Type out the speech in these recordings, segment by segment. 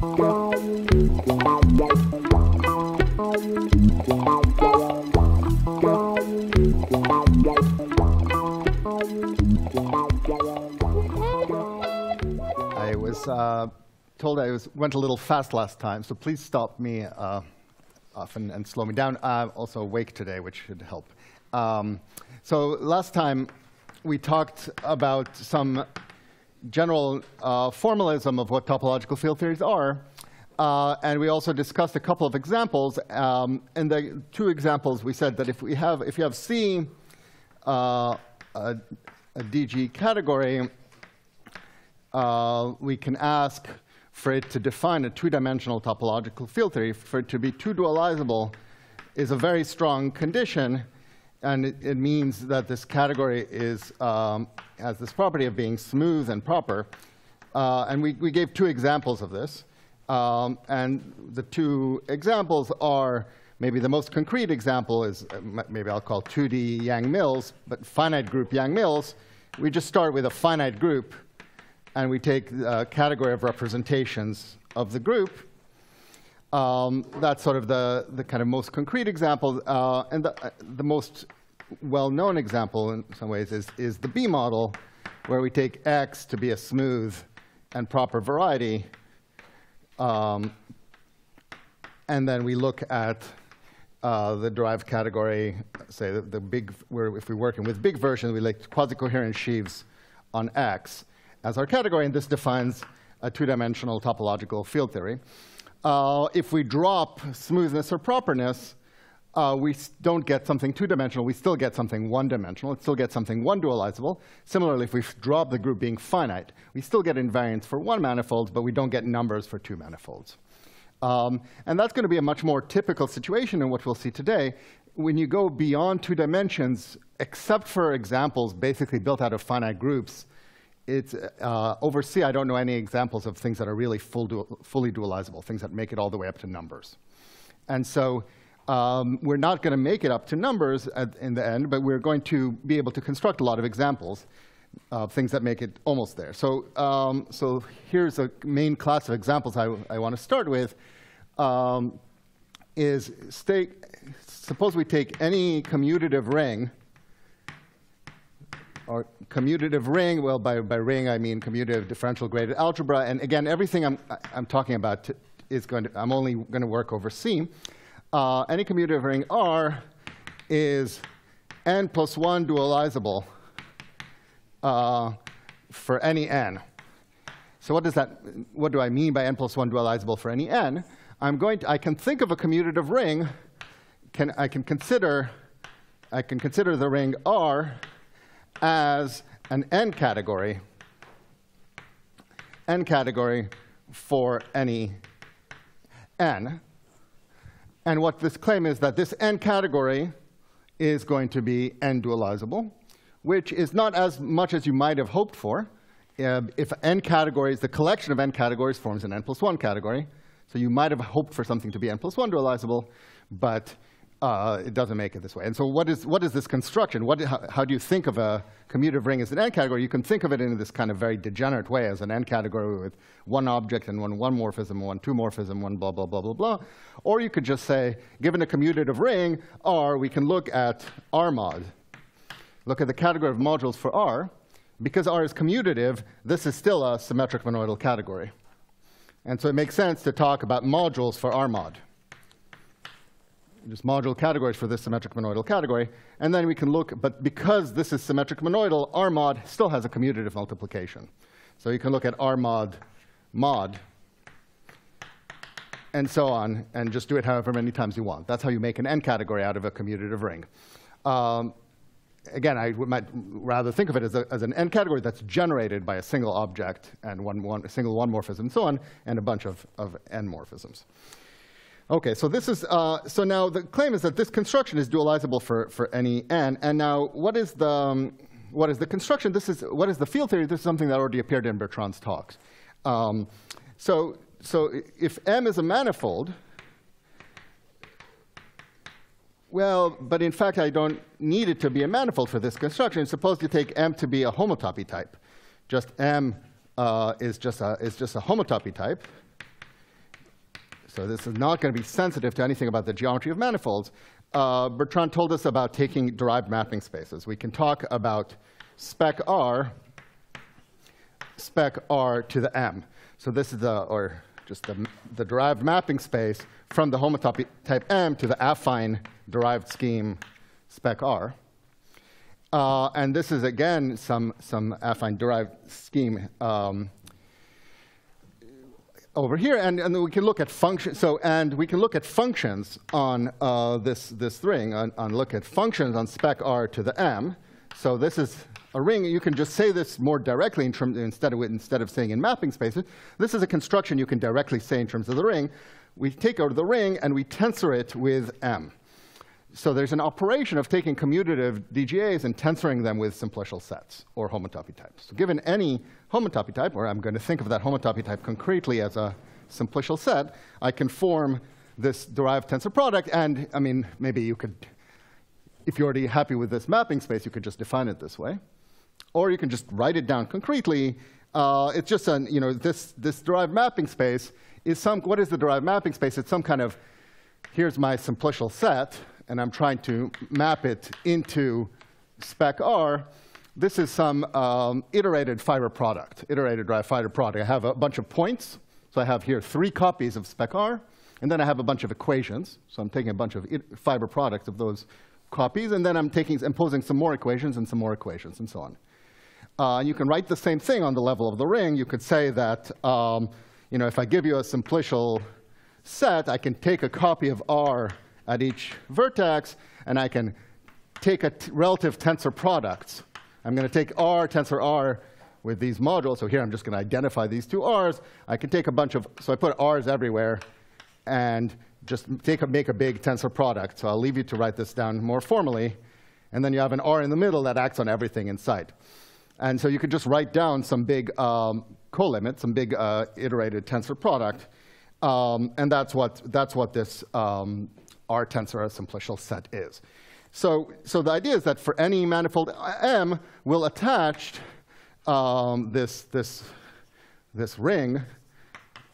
I was uh, told I was, went a little fast last time, so please stop me uh, often and slow me down. I'm also awake today, which should help. Um, so last time we talked about some general uh, formalism of what topological field theories are. Uh, and we also discussed a couple of examples. Um, in the two examples, we said that if we have, if you have C, uh, a, a, DG category, uh, we can ask for it to define a two-dimensional topological field theory. For it to be two-dualizable is a very strong condition and it, it, means that this category is, um, has this property of being smooth and proper. Uh, and we, we gave two examples of this. Um, and the two examples are maybe the most concrete example is uh, maybe I'll call 2D Yang-Mills, but finite group Yang-Mills. We just start with a finite group, and we take a category of representations of the group, um, that's sort of the, the kind of most concrete example. Uh, and the, uh, the most well-known example in some ways is, is the B model, where we take X to be a smooth and proper variety. Um, and then we look at uh, the derived category, say the, the big, where if we're working with big version, we like quasi-coherent sheaves on X as our category, and this defines a two-dimensional topological field theory. Uh, if we drop smoothness or properness, uh, we don't get something two-dimensional. We still get something one-dimensional. It still gets something one-dualizable. Similarly, if we drop the group being finite, we still get invariance for one manifold, but we don't get numbers for two manifolds. Um, and that's going to be a much more typical situation in what we'll see today. When you go beyond two dimensions, except for examples basically built out of finite groups, it's uh, over C, I don't know any examples of things that are really full du fully dualizable, things that make it all the way up to numbers. And so um, we're not going to make it up to numbers at, in the end, but we're going to be able to construct a lot of examples of things that make it almost there. So, um, so here's a main class of examples I, I want to start with. Um, is suppose we take any commutative ring or commutative ring, well, by, by ring I mean commutative differential graded algebra. And again, everything I'm, I'm talking about is going to, I'm only going to work over C. Uh, any commutative ring R is n plus 1 dualizable uh, for any n. So what does that, what do I mean by n plus 1 dualizable for any n? I'm going to, I can think of a commutative ring, can, I can consider, I can consider the ring R as an n category, n category for any n. And what this claim is that this n category is going to be n dualizable, which is not as much as you might have hoped for. Uh, if n categories, the collection of n categories forms an n plus 1 category. So you might have hoped for something to be n plus 1 dualizable, but uh, it doesn't make it this way. And so what is, what is this construction? What, how, how, do you think of a commutative ring as an n category? You can think of it in this kind of very degenerate way as an n category with one object and one one morphism, one two morphism, one blah, blah, blah, blah, blah. Or you could just say, given a commutative ring, R, we can look at R mod. Look at the category of modules for R. Because R is commutative, this is still a symmetric monoidal category. And so it makes sense to talk about modules for R mod just module categories for this symmetric monoidal category. And then we can look, but because this is symmetric monoidal, R mod still has a commutative multiplication. So you can look at R mod mod and so on, and just do it however many times you want. That's how you make an n category out of a commutative ring. Um, again, I might rather think of it as, a, as, an n category that's generated by a single object and one, one, a single one morphism and so on, and a bunch of, of n morphisms. Okay, so this is, uh, so now the claim is that this construction is dualizable for, for any n. And now what is the, um, what is the construction? This is, what is the field theory? This is something that already appeared in Bertrand's talks. Um, so, so if M is a manifold, well, but in fact, I don't need it to be a manifold for this construction. Suppose you take M to be a homotopy type. Just M uh, is, just a, is just a homotopy type. So this is not going to be sensitive to anything about the geometry of manifolds. Uh, Bertrand told us about taking derived mapping spaces. We can talk about spec R, spec R to the M. So this is the, or just the, the derived mapping space from the homotopy type M to the affine derived scheme spec R. Uh, and this is, again, some, some affine derived scheme um, over here. And, and we can look at functions. So, and we can look at functions on uh, this, this ring, on, on look at functions on spec R to the M. So this is a ring, you can just say this more directly in terms, instead, of, instead of saying in mapping spaces. This is a construction you can directly say in terms of the ring. We take out the ring and we tensor it with M. So there's an operation of taking commutative DGAs and tensoring them with simplicial sets or homotopy types. So given any homotopy type, or I'm going to think of that homotopy type concretely as a simplicial set, I can form this derived tensor product. And I mean, maybe you could, if you're already happy with this mapping space, you could just define it this way. Or you can just write it down concretely. Uh, it's just an, you know, this, this derived mapping space is some, what is the derived mapping space? It's some kind of, here's my simplicial set, and I'm trying to map it into spec R. This is some um, iterated fiber product, iterated derived fiber product. I have a bunch of points. So I have here three copies of spec R, and then I have a bunch of equations. So I'm taking a bunch of fiber products of those copies, and then I'm taking, imposing some more equations and some more equations, and so on. Uh, you can write the same thing on the level of the ring. You could say that, um, you know, if I give you a simplicial set, I can take a copy of R at each vertex, and I can take a relative tensor products. I'm going to take R, tensor R, with these modules. So here I'm just going to identify these two R's. I can take a bunch of, so I put R's everywhere, and just take a, make a big tensor product. So I'll leave you to write this down more formally. And then you have an R in the middle that acts on everything in sight. And so you could just write down some big um, co-limit, some big uh, iterated tensor product. Um, and that's what, that's what this um, R tensor a simplicial set is. So, so the idea is that for any manifold M, we'll attach um, this, this, this ring,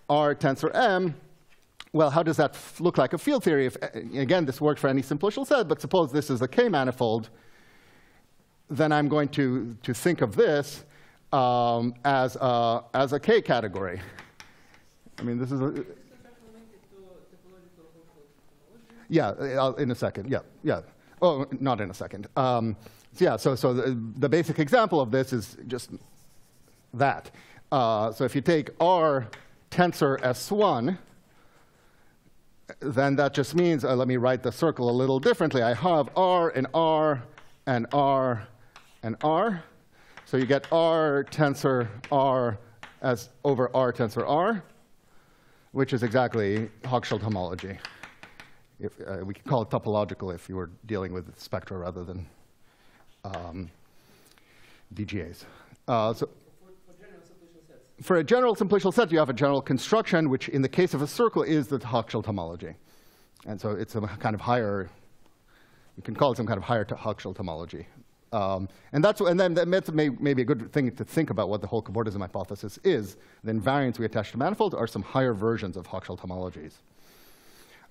R tensor M. Well, how does that look like a field theory? If, again, this works for any simplicial set, but suppose this is a K manifold then I'm going to, to think of this um, as, a, as a K category. I mean, this is a, yeah, uh, in a second, yeah, yeah. Oh, not in a second. Um, so yeah, so, so the, the, basic example of this is just that. Uh, so if you take R tensor S1, then that just means, uh, let me write the circle a little differently. I have R and R and R and R. So you get R tensor R as over R tensor R, which is exactly Hochschild homology. If, uh, we could call it topological if you were dealing with spectra rather than um, DGAs. Uh, so for a general simplicial set, you have a general construction, which in the case of a circle is the Hochschild homology. And so it's a kind of higher, you can call it some kind of higher Hochschild homology. Um, and that's and then that's may, maybe a good thing to think about what the whole cobordism hypothesis is. The invariants we attach to manifolds are some higher versions of Hochschild homologies.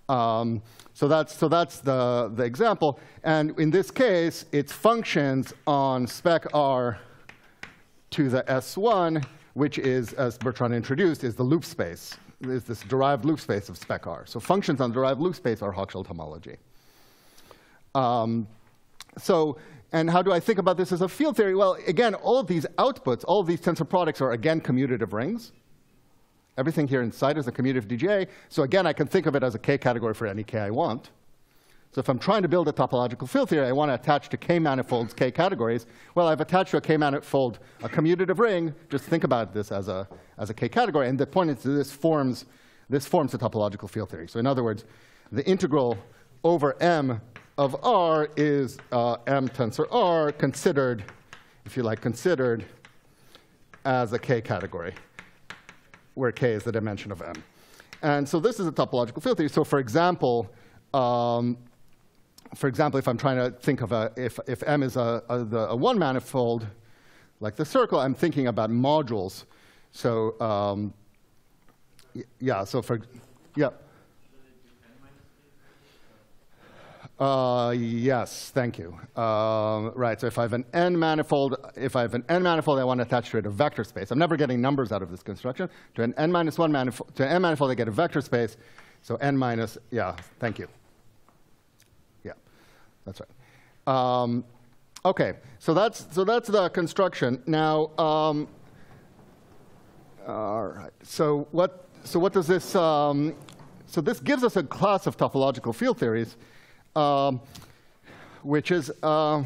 Um, so that's so that's the the example. And in this case, it's functions on spec R to the S1, which is, as Bertrand introduced, is the loop space. Is this derived loop space of spec R. So functions on derived loop space are Hochschild homology. Um, so and how do I think about this as a field theory? Well, again, all of these outputs, all of these tensor products are, again, commutative rings. Everything here inside is a commutative DGA. So again, I can think of it as a K category for any K I want. So if I'm trying to build a topological field theory, I want to attach to K manifolds K categories. Well, I've attached to a K manifold a commutative ring. Just think about this as a, as a K category. And the point is this forms, this forms a topological field theory. So in other words, the integral over M of R is uh, M tensor R considered, if you like, considered as a K category, where K is the dimension of M. And so this is a topological field theory. So for example, um, for example, if I'm trying to think of a, if, if M is a, a, the, a one manifold, like the circle, I'm thinking about modules. So um, yeah, so for, yeah. Uh, yes, thank you. Uh, right, so if I have an n manifold, if I have an n manifold, I want to attach to it a vector space. I'm never getting numbers out of this construction. To an n minus one manifold, to an n manifold, I get a vector space. So n minus, yeah, thank you. Yeah, that's right. Um, okay, so that's so that's the construction. Now, um, all right. So what so what does this um, so this gives us a class of topological field theories um, which is uh,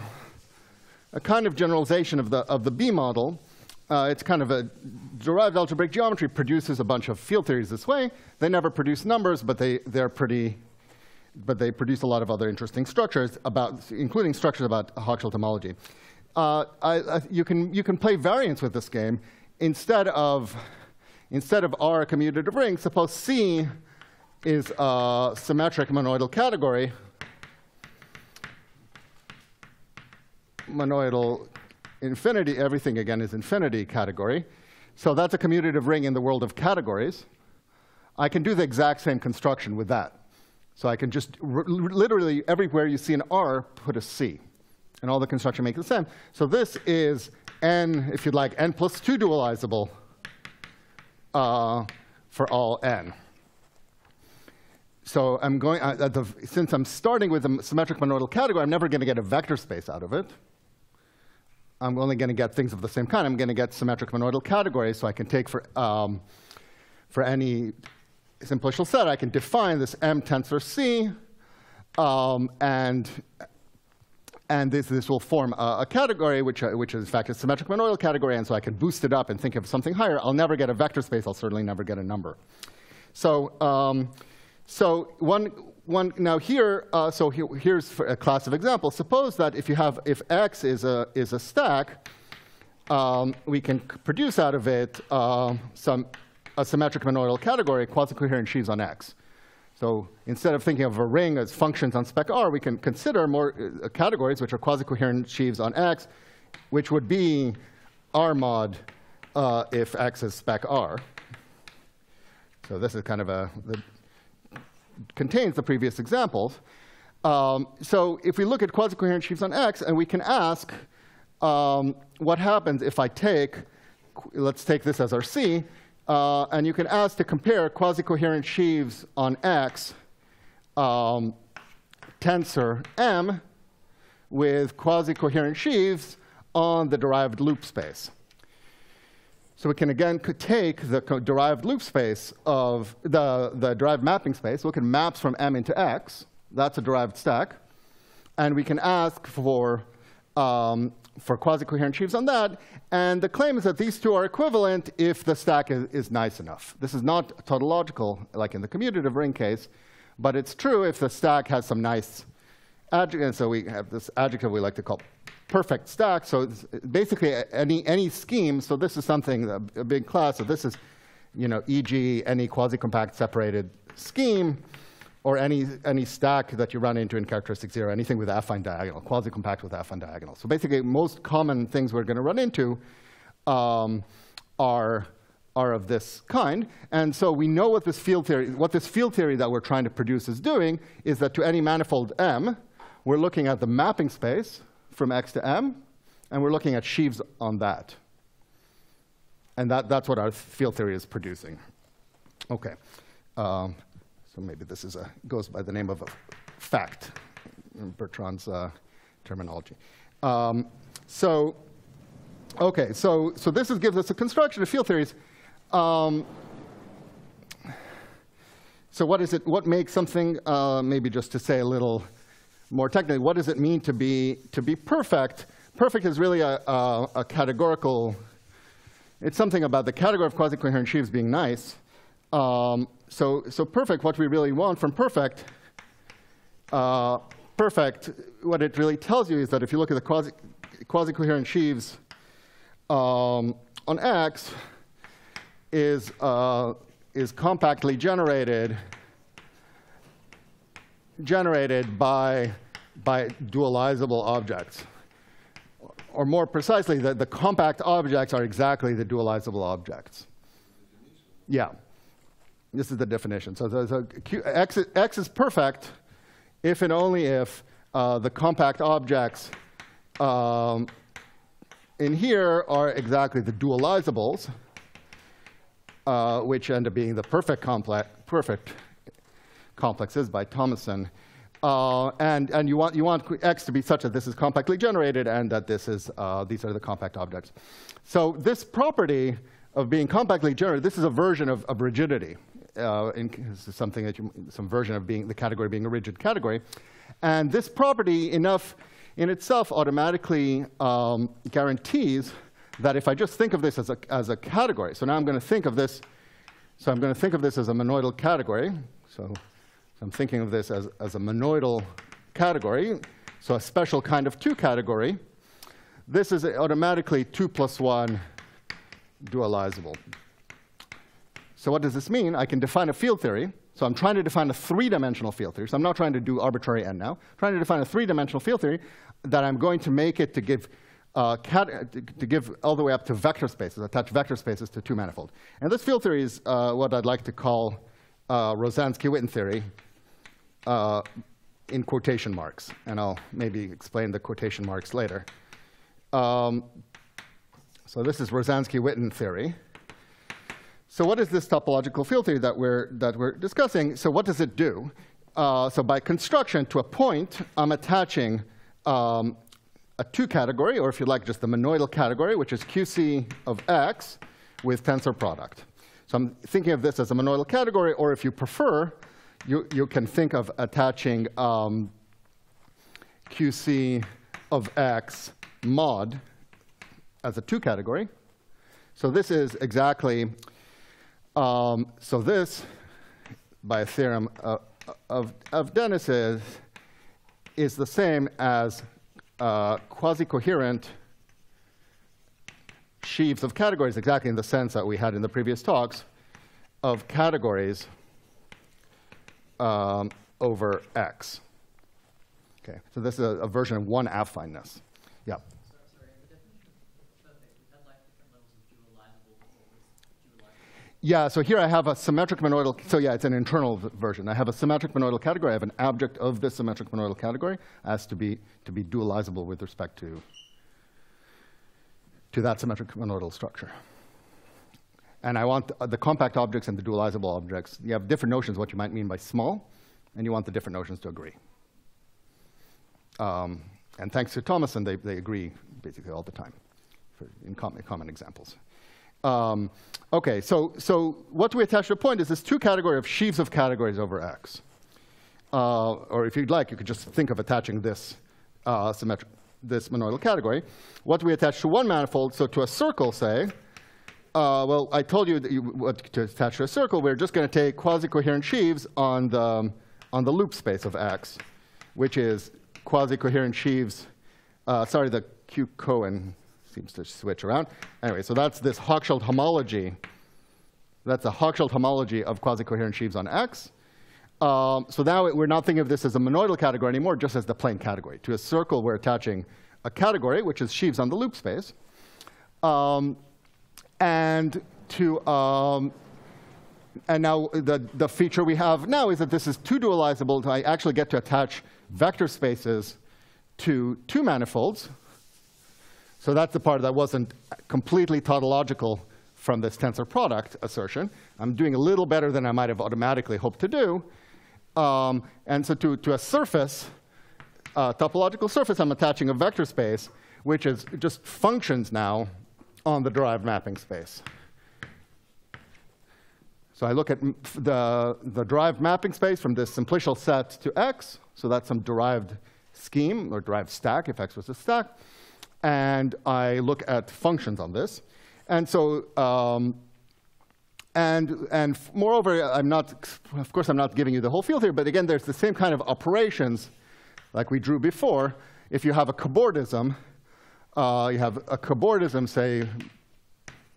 a kind of generalization of the, of the B model. Uh, it's kind of a derived algebraic geometry produces a bunch of field theories this way. They never produce numbers, but they, they're pretty, but they produce a lot of other interesting structures, about, including structures about Hochschild homology. Uh, I, I, you, can, you can play variance with this game. Instead of, instead of R a commutative ring, suppose C is a symmetric monoidal category monoidal infinity, everything again is infinity category. So that's a commutative ring in the world of categories. I can do the exact same construction with that. So I can just literally everywhere you see an R, put a C. And all the construction makes the same. So this is n, if you'd like, n plus 2 dualizable uh, for all n. So I'm going, uh, the, since I'm starting with a symmetric monoidal category, I'm never going to get a vector space out of it. I'm only going to get things of the same kind. I'm going to get symmetric monoidal categories, so I can take for, um, for any simplicial set, I can define this M tensor C, um, and, and this, this will form a, a category, which, uh, which is in fact a symmetric monoidal category, and so I can boost it up and think of something higher. I'll never get a vector space. I'll certainly never get a number. So, um, so one, one, now here, uh, so here, here's a class of examples. Suppose that if you have, if X is a, is a stack, um, we can produce out of it uh, some a symmetric monoidal category, quasi-coherent sheaves on X. So instead of thinking of a ring as functions on spec R, we can consider more uh, categories which are quasi-coherent sheaves on X, which would be R mod uh, if X is spec R. So this is kind of a, the contains the previous examples. Um, so if we look at quasi-coherent sheaves on X, and we can ask um, what happens if I take, let's take this as our C, uh, and you can ask to compare quasi-coherent sheaves on X um, tensor M with quasi-coherent sheaves on the derived loop space. So we can again take the derived loop space of the, the derived mapping space, look at maps from M into X. That's a derived stack. And we can ask for, um, for quasi-coherent sheaves on that. And the claim is that these two are equivalent if the stack is, is nice enough. This is not tautological, like in the commutative ring case, but it's true if the stack has some nice adjective. So we have this adjective we like to call perfect stack. So basically any, any scheme, so this is something, a, big class, so this is, you know, e.g. any quasi-compact separated scheme or any, any stack that you run into in characteristic zero, anything with affine diagonal, quasi-compact with affine diagonal. So basically most common things we're going to run into um, are, are of this kind. And so we know what this field theory, what this field theory that we're trying to produce is doing is that to any manifold M, we're looking at the mapping space from X to M, and we're looking at sheaves on that. And that, that's what our field theory is producing. OK. Um, so maybe this is a, goes by the name of a fact in Bertrand's uh, terminology. Um, so, OK, so, so this is, gives us a construction of field theories. Um, so what is it? What makes something, uh, maybe just to say a little more technically, what does it mean to be, to be perfect? Perfect is really a, a, a categorical, it's something about the category of quasi-coherent sheaves being nice. Um, so, so perfect, what we really want from perfect, uh, perfect, what it really tells you is that if you look at the quasi, quasi-coherent sheaves um, on X, is, uh, is compactly generated generated by, by dualizable objects. Or more precisely, the, the compact objects are exactly the dualizable objects. Yeah. This is the definition. So, so, so Q, X, X is perfect if and only if uh, the compact objects um, in here are exactly the dualizables, uh, which end up being the perfect, complex, perfect complexes by Thomason. Uh, and and you, want, you want X to be such that this is compactly generated and that this is, uh, these are the compact objects. So this property of being compactly generated, this is a version of, of rigidity. Uh, in, this is something that you, some version of being the category being a rigid category. And this property enough in itself automatically um, guarantees that if I just think of this as a, as a category, so now I'm going to think of this, so I'm going to think of this as a monoidal category. So I'm thinking of this as, as a monoidal category, so a special kind of two category. This is automatically two plus one dualizable. So what does this mean? I can define a field theory. So I'm trying to define a three-dimensional field theory. So I'm not trying to do arbitrary n now. I'm trying to define a three-dimensional field theory that I'm going to make it to give uh, cat, to give all the way up to vector spaces, attach vector spaces to two manifold. And this field theory is uh, what I'd like to call uh, Rozansky-Witten theory uh, in quotation marks. And I'll maybe explain the quotation marks later. Um, so this is Rozansky-Witten theory. So what is this topological field theory that we're, that we're discussing? So what does it do? Uh, so by construction, to a point, I'm attaching um, a two category, or if you like, just the monoidal category, which is QC of X with tensor product. So I'm thinking of this as a monoidal category, or if you prefer, you, you can think of attaching um, QC of X mod as a two category. So this is exactly, um, so this, by a theorem of, of, of Dennis's, is the same as uh, quasi-coherent sheaves of categories, exactly in the sense that we had in the previous talks, of categories um, over X. Okay, so this is a, a version of one affineness. Yeah. Yeah, so here I have a symmetric monoidal, so yeah, it's an internal version. I have a symmetric monoidal category. I have an object of this symmetric monoidal category as to be, to be dualizable with respect to, to that symmetric monoidal structure. And I want the, compact objects and the dualizable objects, you have different notions what you might mean by small, and you want the different notions to agree. Um, and thanks to Thomason, they, they agree basically all the time in common, common examples. Um, okay, so, so what do we attach to a point is this two category of sheaves of categories over X. Uh, or if you'd like, you could just think of attaching this uh, symmetric, this monoidal category. What we attach to one manifold? So to a circle, say, uh, well, I told you that you, what to attach to a circle. We're just going to take quasi-coherent sheaves on the, on the loop space of X, which is quasi-coherent sheaves, uh, sorry, the Q-Cohen seems to switch around. Anyway, so that's this Hochschild homology. That's a Hochschild homology of quasi-coherent sheaves on X. Um, so now it, we're not thinking of this as a monoidal category anymore, just as the plain category. To a circle, we're attaching a category, which is sheaves on the loop space. Um, and to um, and now the, the feature we have now is that this is two dualizable. I actually get to attach vector spaces to two manifolds. So that's the part that wasn't completely tautological from this tensor product assertion. I'm doing a little better than I might have automatically hoped to do. Um, and so to, to a surface, a topological surface, I'm attaching a vector space, which is just functions now on the derived mapping space. So I look at the, the derived mapping space from this simplicial set to X. So that's some derived scheme or derived stack, if X was a stack and I look at functions on this. And so, um, and, and moreover, I'm not, of course, I'm not giving you the whole field here, but again, there's the same kind of operations like we drew before. If you have a cobordism, uh, you have a cobordism, say,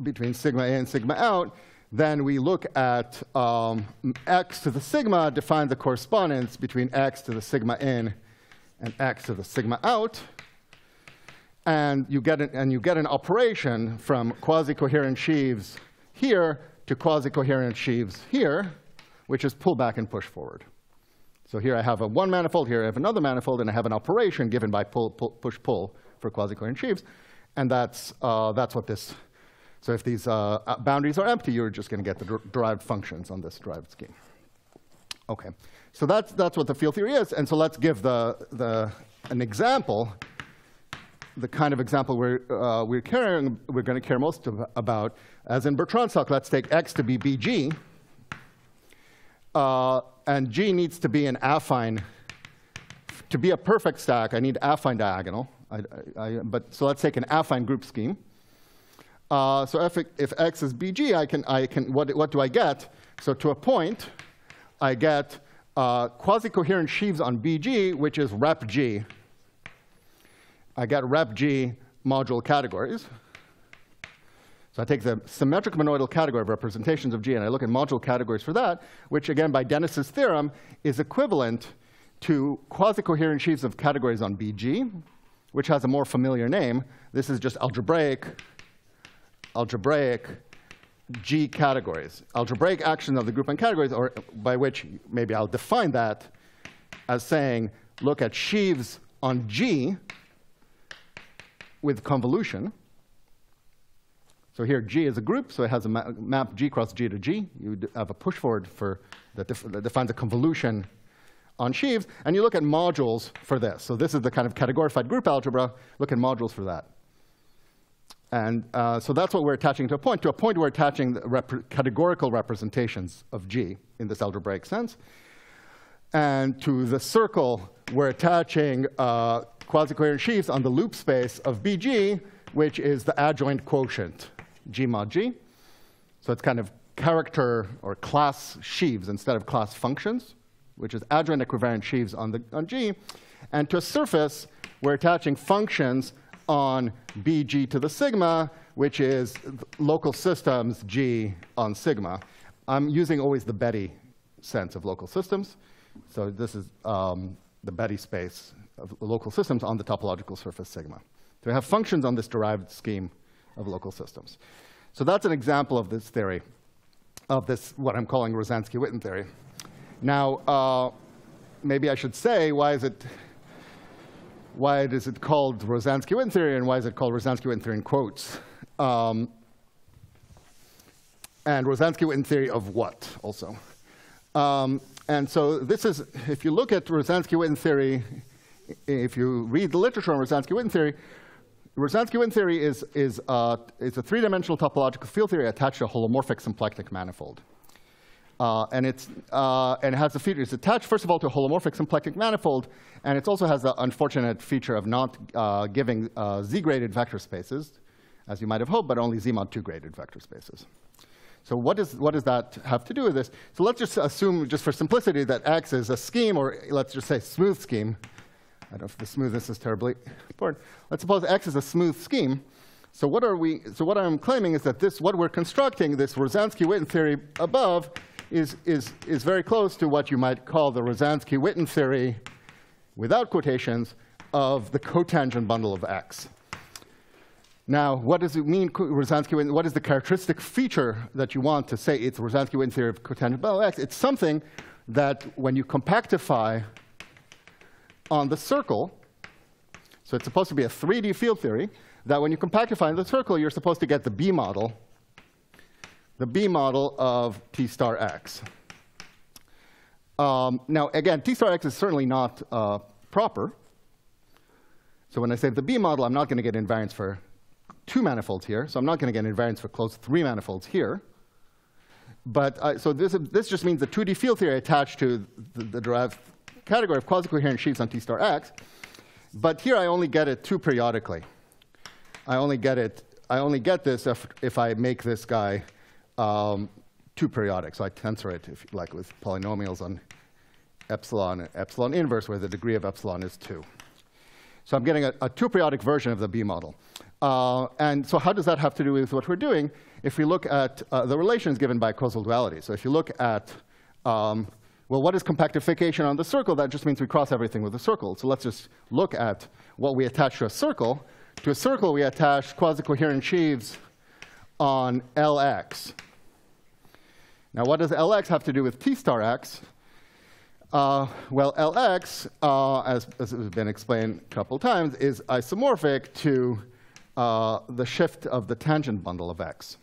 between sigma in and sigma out, then we look at um, x to the sigma, define the correspondence between x to the sigma in and x to the sigma out and you get an, and you get an operation from quasi-coherent sheaves here to quasi-coherent sheaves here, which is pull back and push forward. So here I have a one manifold, here I have another manifold, and I have an operation given by pull, pull, push-pull for quasi-coherent sheaves. And that's, uh, that's what this, so if these uh, boundaries are empty, you're just going to get the derived functions on this derived scheme. Okay, so that's, that's what the field theory is. And so let's give the, the, an example, the kind of example we're, uh, we're, caring, we're going to care most about. As in Bertrand's talk, let's take X to be BG. Uh, and G needs to be an affine. To be a perfect stack, I need affine diagonal. I, I, but, so let's take an affine group scheme. Uh, so if, if X is BG, I can, I can, what, what do I get? So to a point, I get uh, quasi-coherent sheaves on BG, which is rep G. I get rep G module categories. So I take the symmetric monoidal category of representations of G, and I look at module categories for that, which, again, by Dennis's theorem, is equivalent to quasi-coherent sheaves of categories on BG, which has a more familiar name. This is just algebraic, algebraic G categories. Algebraic action of the group on categories, or by which maybe I'll define that as saying, look at sheaves on G with convolution. So here, G is a group, so it has a ma map G cross G to G. You have a push forward for that, def that defines a convolution on sheaves, and you look at modules for this. So this is the kind of categorified group algebra. Look at modules for that. And uh, so that's what we're attaching to a point. To a point, we're attaching rep categorical representations of G in this algebraic sense. And to the circle, we're attaching uh, quasi-coherent sheaves on the loop space of BG, which is the adjoint quotient, G mod G. So it's kind of character or class sheaves instead of class functions, which is adjoint equivariant sheaves on, the, on G. And to a surface, we're attaching functions on bg to the sigma, which is local systems g on sigma. I'm using always the Betti sense of local systems. So this is um, the Betti space of local systems on the topological surface sigma. So we have functions on this derived scheme of local systems. So that's an example of this theory, of this, what I'm calling Rozansky-Witten theory. Now, uh, maybe I should say, why is it why is it called Rozansky-Witten theory, and why is it called Rozansky-Witten theory in quotes? Um, and Rozansky-Witten theory of what, also? Um, and so this is, if you look at Rozansky-Witten theory, if you read the literature on Rozansky-Witten theory, Rozansky-Witten theory is, is, is a three-dimensional topological field theory attached to a holomorphic symplectic manifold. Uh, and, it's, uh, and it has the feature, it's attached, first of all, to a holomorphic symplectic manifold, and it also has the unfortunate feature of not uh, giving uh, z-graded vector spaces, as you might have hoped, but only z mod 2 graded vector spaces. So what, does that have to do with this? So let's just assume, just for simplicity, that X is a scheme, or let's just say smooth scheme. I don't know if the smoothness is terribly important. Let's suppose X is a smooth scheme. So what are we? So what I'm claiming is that this, what we're constructing, this Rozansky-Witten theory above, is, is, is very close to what you might call the Rozansky-Witten theory, without quotations, of the cotangent bundle of X. Now, what does it mean, Rozansky-Witten? What is the characteristic feature that you want to say it's Rozansky-Witten theory of cotangent bundle of X? It's something that when you compactify on the circle, so it's supposed to be a 3D field theory, that when you compactify on the circle, you're supposed to get the B model the B model of T star X. Um, now, again, T star X is certainly not uh, proper. So when I say the B model, I'm not going to get invariance for two manifolds here. So I'm not going to get invariance for closed three manifolds here. But uh, so this, this just means the 2D field theory attached to the, the derived category of quasi-coherent sheaves on T star X. But here I only get it two periodically. I only get it. I only get this if, if I make this guy um, two periodic. So I tensor it, if like with polynomials on epsilon, and epsilon inverse, where the degree of epsilon is 2. So I'm getting a, a two-periodic version of the B model. Uh, and so how does that have to do with what we're doing? If we look at uh, the relations given by Koszul duality. So if you look at, um, well, what is compactification on the circle? That just means we cross everything with a circle. So let's just look at what we attach to a circle. To a circle, we attach quasi-coherent sheaves on Lx. Now, what does Lx have to do with T star x? Uh, well, Lx, uh, as, as, has been explained a couple times, is isomorphic to uh, the shift of the tangent bundle of x.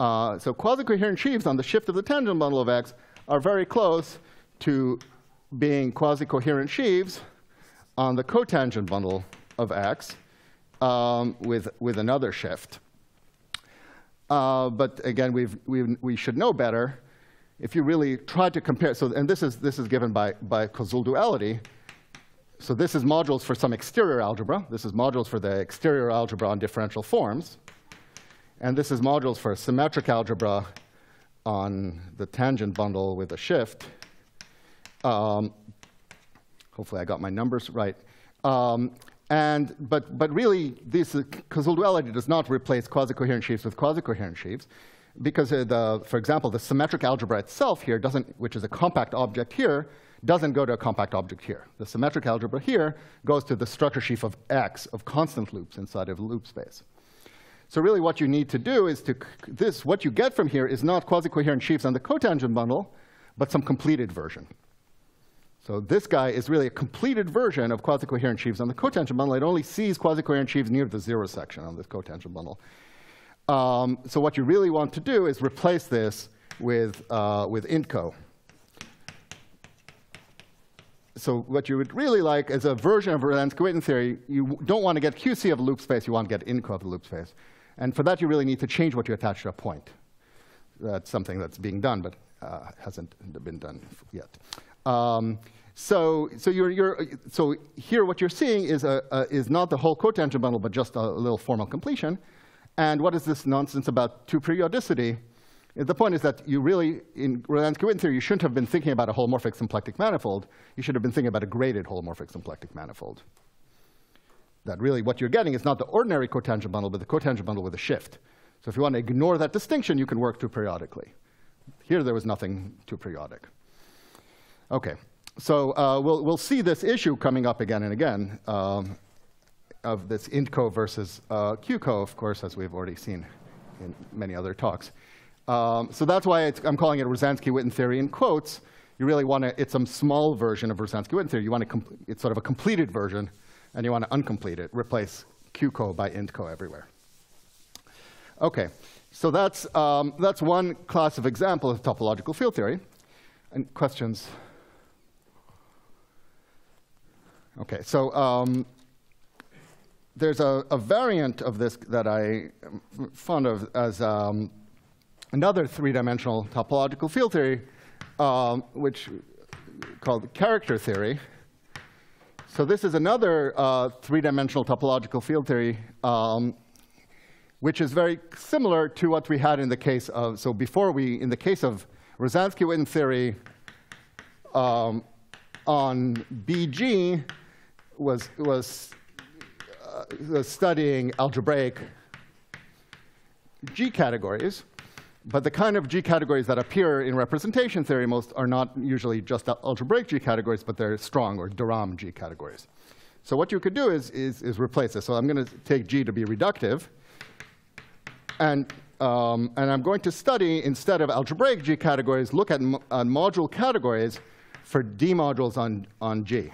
Uh, so quasi-coherent sheaves on the shift of the tangent bundle of x are very close to being quasi-coherent sheaves on the cotangent bundle of x um, with, with another shift. Uh, but again, we've, we've, we should know better if you really try to compare, so, and this is, this is given by, by Koszul duality. So this is modules for some exterior algebra. This is modules for the exterior algebra on differential forms. And this is modules for symmetric algebra on the tangent bundle with a shift. Um, hopefully I got my numbers right. Um, and, but, but really, this Koszul duality does not replace quasi-coherent sheaves with quasi-coherent sheaves because, uh, the, for example, the symmetric algebra itself here doesn't, which is a compact object here, doesn't go to a compact object here. The symmetric algebra here goes to the structure sheaf of X of constant loops inside of loop space. So really what you need to do is to, this, what you get from here is not quasi-coherent sheaves on the cotangent bundle, but some completed version. So this guy is really a completed version of quasi-coherent sheaves on the cotangent bundle. It only sees quasi-coherent sheaves near the zero section on this cotangent bundle. Um, so what you really want to do is replace this with, uh, with IndCoh. So what you would really like is a version of Rozansky-Witten theory. You don't want to get QC of the loop space. You want to get IndCoh of the loop space. And for that, you really need to change what you attach to a point. That's something that's being done, but uh, hasn't been done yet. Um, so, so, you're, you're, so here what you're seeing is, a, a, is not the whole cotangent bundle, but just a little formal completion. And what is this nonsense about two periodicity? The point is that you really, in Rozansky-Witten theory, you shouldn't have been thinking about a holomorphic symplectic manifold. You should have been thinking about a graded holomorphic symplectic manifold. That really what you're getting is not the ordinary cotangent bundle, but the cotangent bundle with a shift. So if you want to ignore that distinction, you can work two periodically. Here there was nothing two periodic. Okay, so uh, we'll, we'll see this issue coming up again and again um, of this IndCoh versus uh, QCoh, of course, as we've already seen in many other talks. Um, so that's why I'm calling it Rozansky-Witten theory in quotes. You really want to, it's some small version of Rozansky-Witten theory. You want to, it's sort of a completed version, and you want to uncomplete it, replace QCoh by IndCoh everywhere. Okay, so that's, um, that's one class of example of topological field theory. And questions? Okay, so um, there's a, a, variant of this that I am fond of as um, another three-dimensional topological field theory, um, which called character theory. So this is another uh, three-dimensional topological field theory, um, which is very similar to what we had in the case of, so before we, in the case of Rozansky-Witten theory um, on BG, was, was, uh, was studying algebraic G categories. But the kind of G categories that appear in representation theory most are not usually just algebraic G categories, but they're strong or de Rham G categories. So what you could do is, is, is replace this. So I'm going to take G to be reductive. And, um, and I'm going to study, instead of algebraic G categories, look at, at module categories for D modules on, on G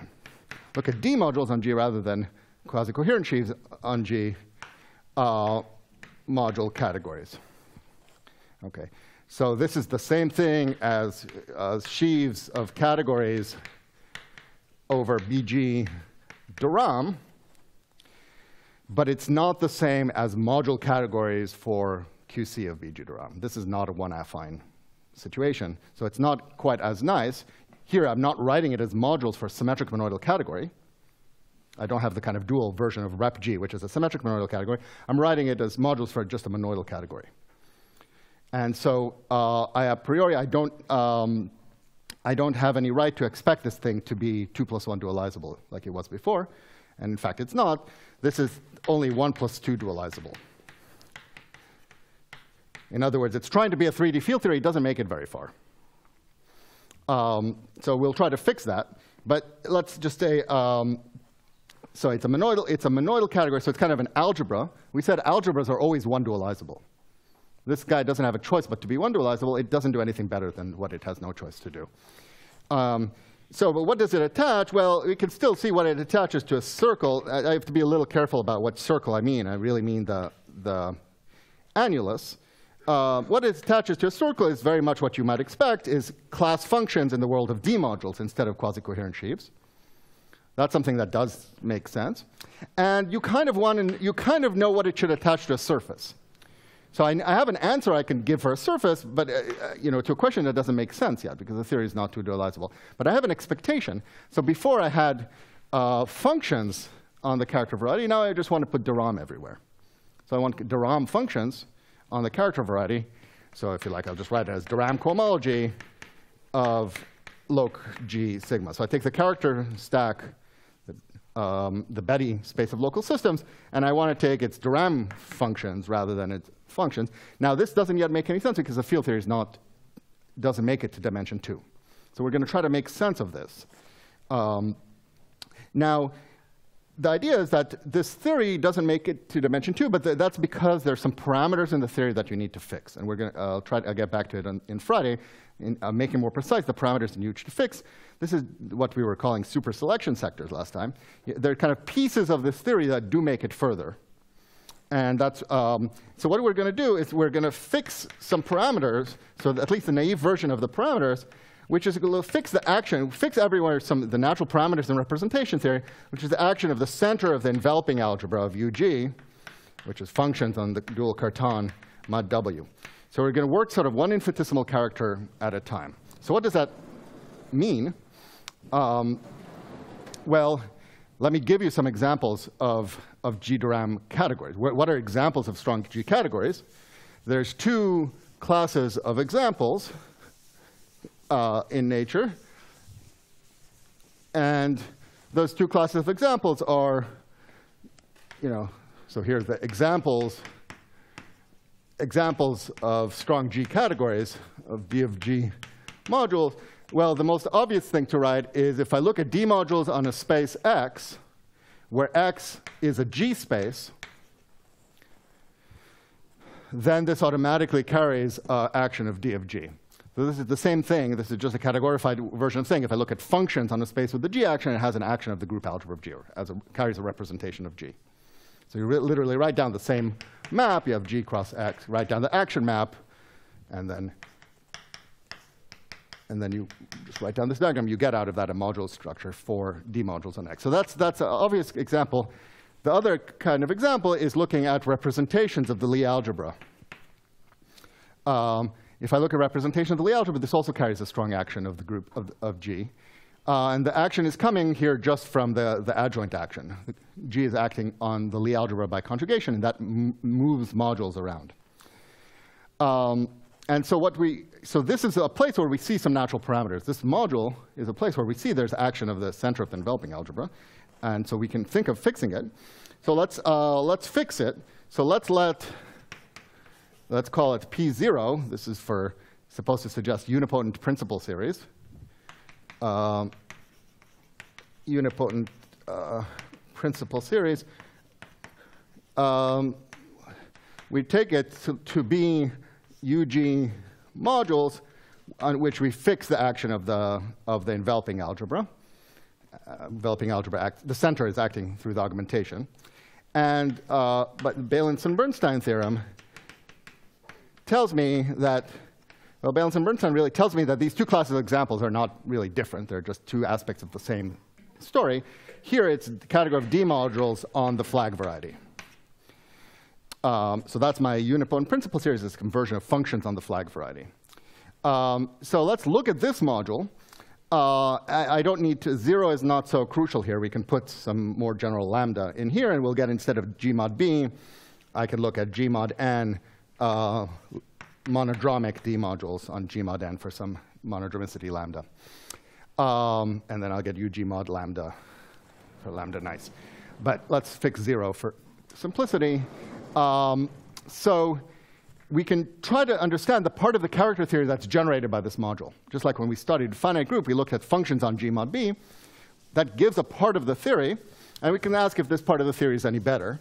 look at D modules on G rather than quasi-coherent sheaves on G uh, module categories. Okay, so this is the same thing as, as sheaves of categories over BG de Rham, but it's not the same as module categories for QC of BG de Rham. This is not a one affine situation, so it's not quite as nice. Here, I'm not writing it as modules for symmetric monoidal category. I don't have the kind of dual version of rep G, which is a symmetric monoidal category. I'm writing it as modules for just a monoidal category. And so uh, I, a priori, I don't, um, I don't have any right to expect this thing to be 2 plus 1 dualizable like it was before. And in fact, it's not. This is only 1 plus 2 dualizable. In other words, it's trying to be a 3D field theory. It doesn't make it very far. Um, so we'll try to fix that. But let's just say, um, so it's a, monoidal, it's a monoidal category, so it's kind of an algebra. We said algebras are always one dualizable. This guy doesn't have a choice but to be one dualizable. It doesn't do anything better than what it has no choice to do. Um, so, but what does it attach? Well, we can still see what it attaches to a circle. I, I have to be a little careful about what circle I mean. I really mean the, the annulus. Uh, what it attaches to a circle is very much what you might expect, is class functions in the world of D-modules instead of quasi-coherent sheaves. That's something that does make sense. And you kind of want to, you kind of know what it should attach to a surface. So I, I, have an answer I can give for a surface, but uh, uh, you know, to a question that doesn't make sense yet because the theory is not two-dualizable. But I have an expectation. So before I had uh, functions on the character variety, now I just want to put de Rham everywhere. So I want de Rham functions on the character variety. So if you like, I'll just write it as de Rham cohomology of loc G sigma. So I take the character stack um, the Betti space of local systems, and I want to take its de Rham functions rather than its functions. Now, this doesn't yet make any sense because the field theory is not, doesn't make it to dimension two. So we're going to try to make sense of this. Um, now, the idea is that this theory doesn't make it to dimension two, but th that's because there's some parameters in the theory that you need to fix. And we're going to uh, try to get back to it on, in Friday, in uh, making more precise the parameters you need to fix. This is what we were calling super selection sectors last time. There are kind of pieces of this theory that do make it further. And that's, um, so what we're going to do is we're going to fix some parameters, so at least the naive version of the parameters, which is to fix the action, fix everywhere some the natural parameters in representation theory, which is the action of the center of the enveloping algebra of UG, which is functions on the dual Cartan mod W. So we're going to work sort of one infinitesimal character at a time. So what does that mean? Um, well, let me give you some examples of, of G de Rham categories. What, what are examples of strong G categories? There's two classes of examples uh, in nature. And those two classes of examples are, you know, so here's the examples, examples of strong G categories of D of G modules. Well, the most obvious thing to write is if I look at D modules on a space X, where X is a G space, then this automatically carries uh, action of D of G. So this is the same thing. This is just a categorified version of saying if I look at functions on a space with the G action, it has an action of the group algebra of G, or as a, carries a representation of G. So you literally write down the same map. You have G cross X. Write down the action map, and then and then you just write down this diagram, you get out of that a module structure for D modules on X. So that's, that's an obvious example. The other kind of example is looking at representations of the Lie algebra. Um, if I look at representation of the Lie algebra, this also carries a strong action of the group of, of G. Uh, and the action is coming here just from the, the adjoint action. G is acting on the Lie algebra by conjugation, and that moves modules around. Um, and so what we, so this is a place where we see some natural parameters. This module is a place where we see there's action of the center of the enveloping algebra. And so we can think of fixing it. So let's, uh, let's fix it. So let's let, let's call it P0. This is for, supposed to suggest unipotent principal series. Um, unipotent uh, principal series. Um, we take it to, to be UG modules on which we fix the action of the, of the enveloping algebra. Uh, enveloping algebra, act, the center is acting through the augmentation. And, uh, but Beilinson-Bernstein theorem tells me that, well, Beilinson-Bernstein really tells me that these two classes of examples are not really different. They're just two aspects of the same story. Here it's the category of D modules on the flag variety. Um, so that's my unipotent principal series, this conversion of functions on the flag variety. Um, so let's look at this module. Uh, I, I, don't need to, zero is not so crucial here. We can put some more general lambda in here, and we'll get instead of G mod B, I can look at G mod N uh, monodromic D modules on G mod N for some monodromicity lambda. Um, and then I'll get UG mod lambda for lambda nice. But let's fix zero for simplicity. Um, so we can try to understand the part of the character theory that's generated by this module. Just like when we studied finite group, we looked at functions on G mod B. That gives a part of the theory, and we can ask if this part of the theory is any better.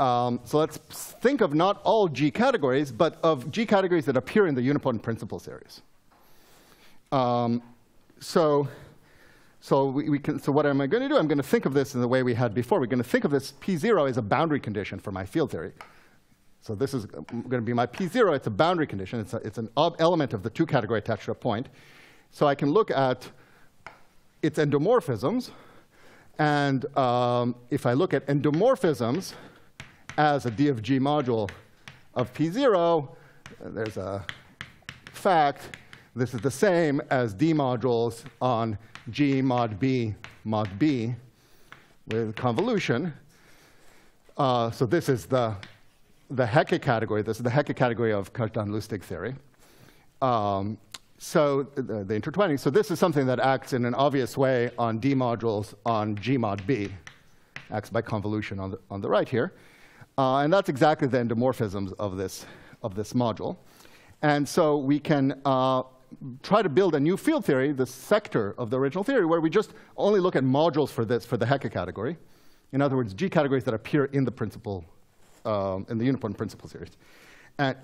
Um, so let's think of not all G categories, but of G categories that appear in the unipotent principal series. Um, so, so we, we, can, so what am I going to do? I'm going to think of this in the way we had before. We're going to think of this P0 as a boundary condition for my field theory. So this is going to be my P0. It's a boundary condition. It's, a, it's an element of the two category attached to a point. So I can look at its endomorphisms. And um, if I look at endomorphisms as a D of G module of P0, there's a fact. This is the same as D modules on G mod B mod B with convolution. Uh, so this is the, the Hecke category. This is the Hecke category of Kazhdan-Lusztig theory. Um, so the, the, intertwining. So this is something that acts in an obvious way on D modules on G mod B, acts by convolution on the, on the right here. Uh, and that's exactly the endomorphisms of this, of this module. And so we can uh, try to build a new field theory, the sector of the original theory, where we just only look at modules for this, for the Hecke category. In other words, G categories that appear in the principal, um, in the uniform principal series. And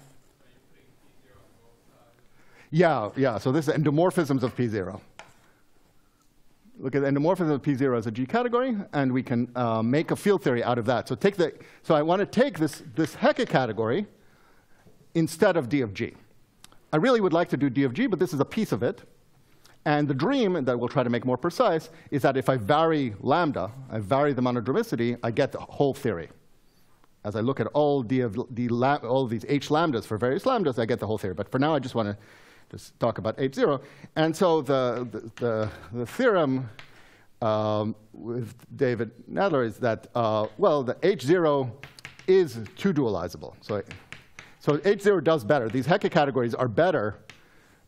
yeah, yeah. So this is endomorphisms of P0. Look at the endomorphism of P0 as a G category, and we can uh, make a field theory out of that. So take the, so I want to take this, this Hecke category instead of D of G. I really would like to do D of G, but this is a piece of it. And the dream that we'll try to make more precise is that if I vary lambda, I vary the monodromicity, I get the whole theory. As I look at all, D of, D, all these H lambdas for various lambdas, I get the whole theory. But for now, I just want to just talk about H0. And so the, the, the, the theorem um, with David Nadler is that, uh, well, the H0 is two dualizable. So, so H0 does better. These Hecke categories are better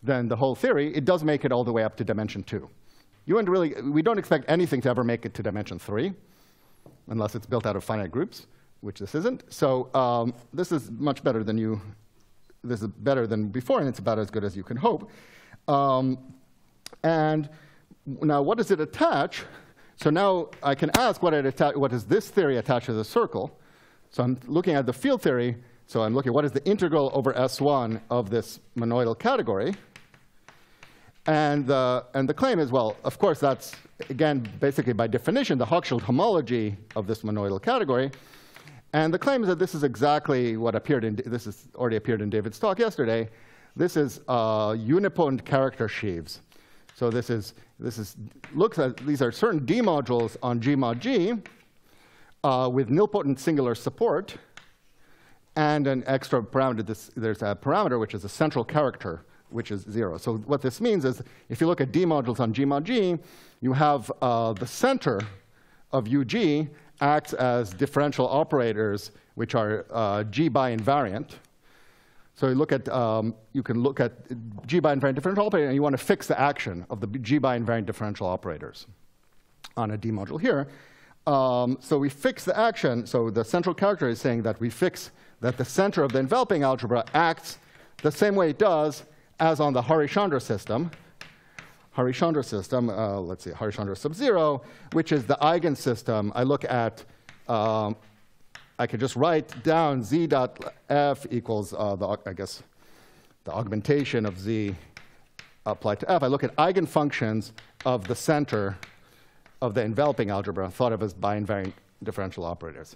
than the whole theory. It does make it all the way up to dimension two. You wouldn't really, we don't expect anything to ever make it to dimension three, unless it's built out of finite groups, which this isn't. So um, this is much better than you this is better than before, and it's about as good as you can hope. Um, and now, what does it attach? So now I can ask what, it what does this theory attach to the circle? So I'm looking at the field theory. So I'm looking what is the integral over S1 of this monoidal category. And the, and the claim is, well, of course, that's, again, basically by definition, the Hochschild homology of this monoidal category. And the claim is that this is exactly what appeared in, this has already appeared in David's talk yesterday. This is uh, unipotent character sheaves. So this is, this is, looks at, these are certain D modules on G mod G uh, with nilpotent singular support and an extra parameter. This, there's a parameter which is a central character, which is zero. So what this means is if you look at D modules on G mod G, you have uh, the center of UG acts as differential operators, which are uh, G bi-invariant. So you look at, um, you can look at G bi-invariant differential operator, and you want to fix the action of the G bi-invariant differential operators on a D module here. Um, so we fix the action. So the central character is saying that we fix that the center of the enveloping algebra acts the same way it does as on the Harish-Chandra system. Harish-Chandra system, uh, let's see, Harish-Chandra sub zero, which is the eigen system. I look at, um, I could just write down z dot f equals uh, the, I guess, the augmentation of z applied to f. I look at eigenfunctions of the center of the enveloping algebra, thought of as bi-invariant differential operators.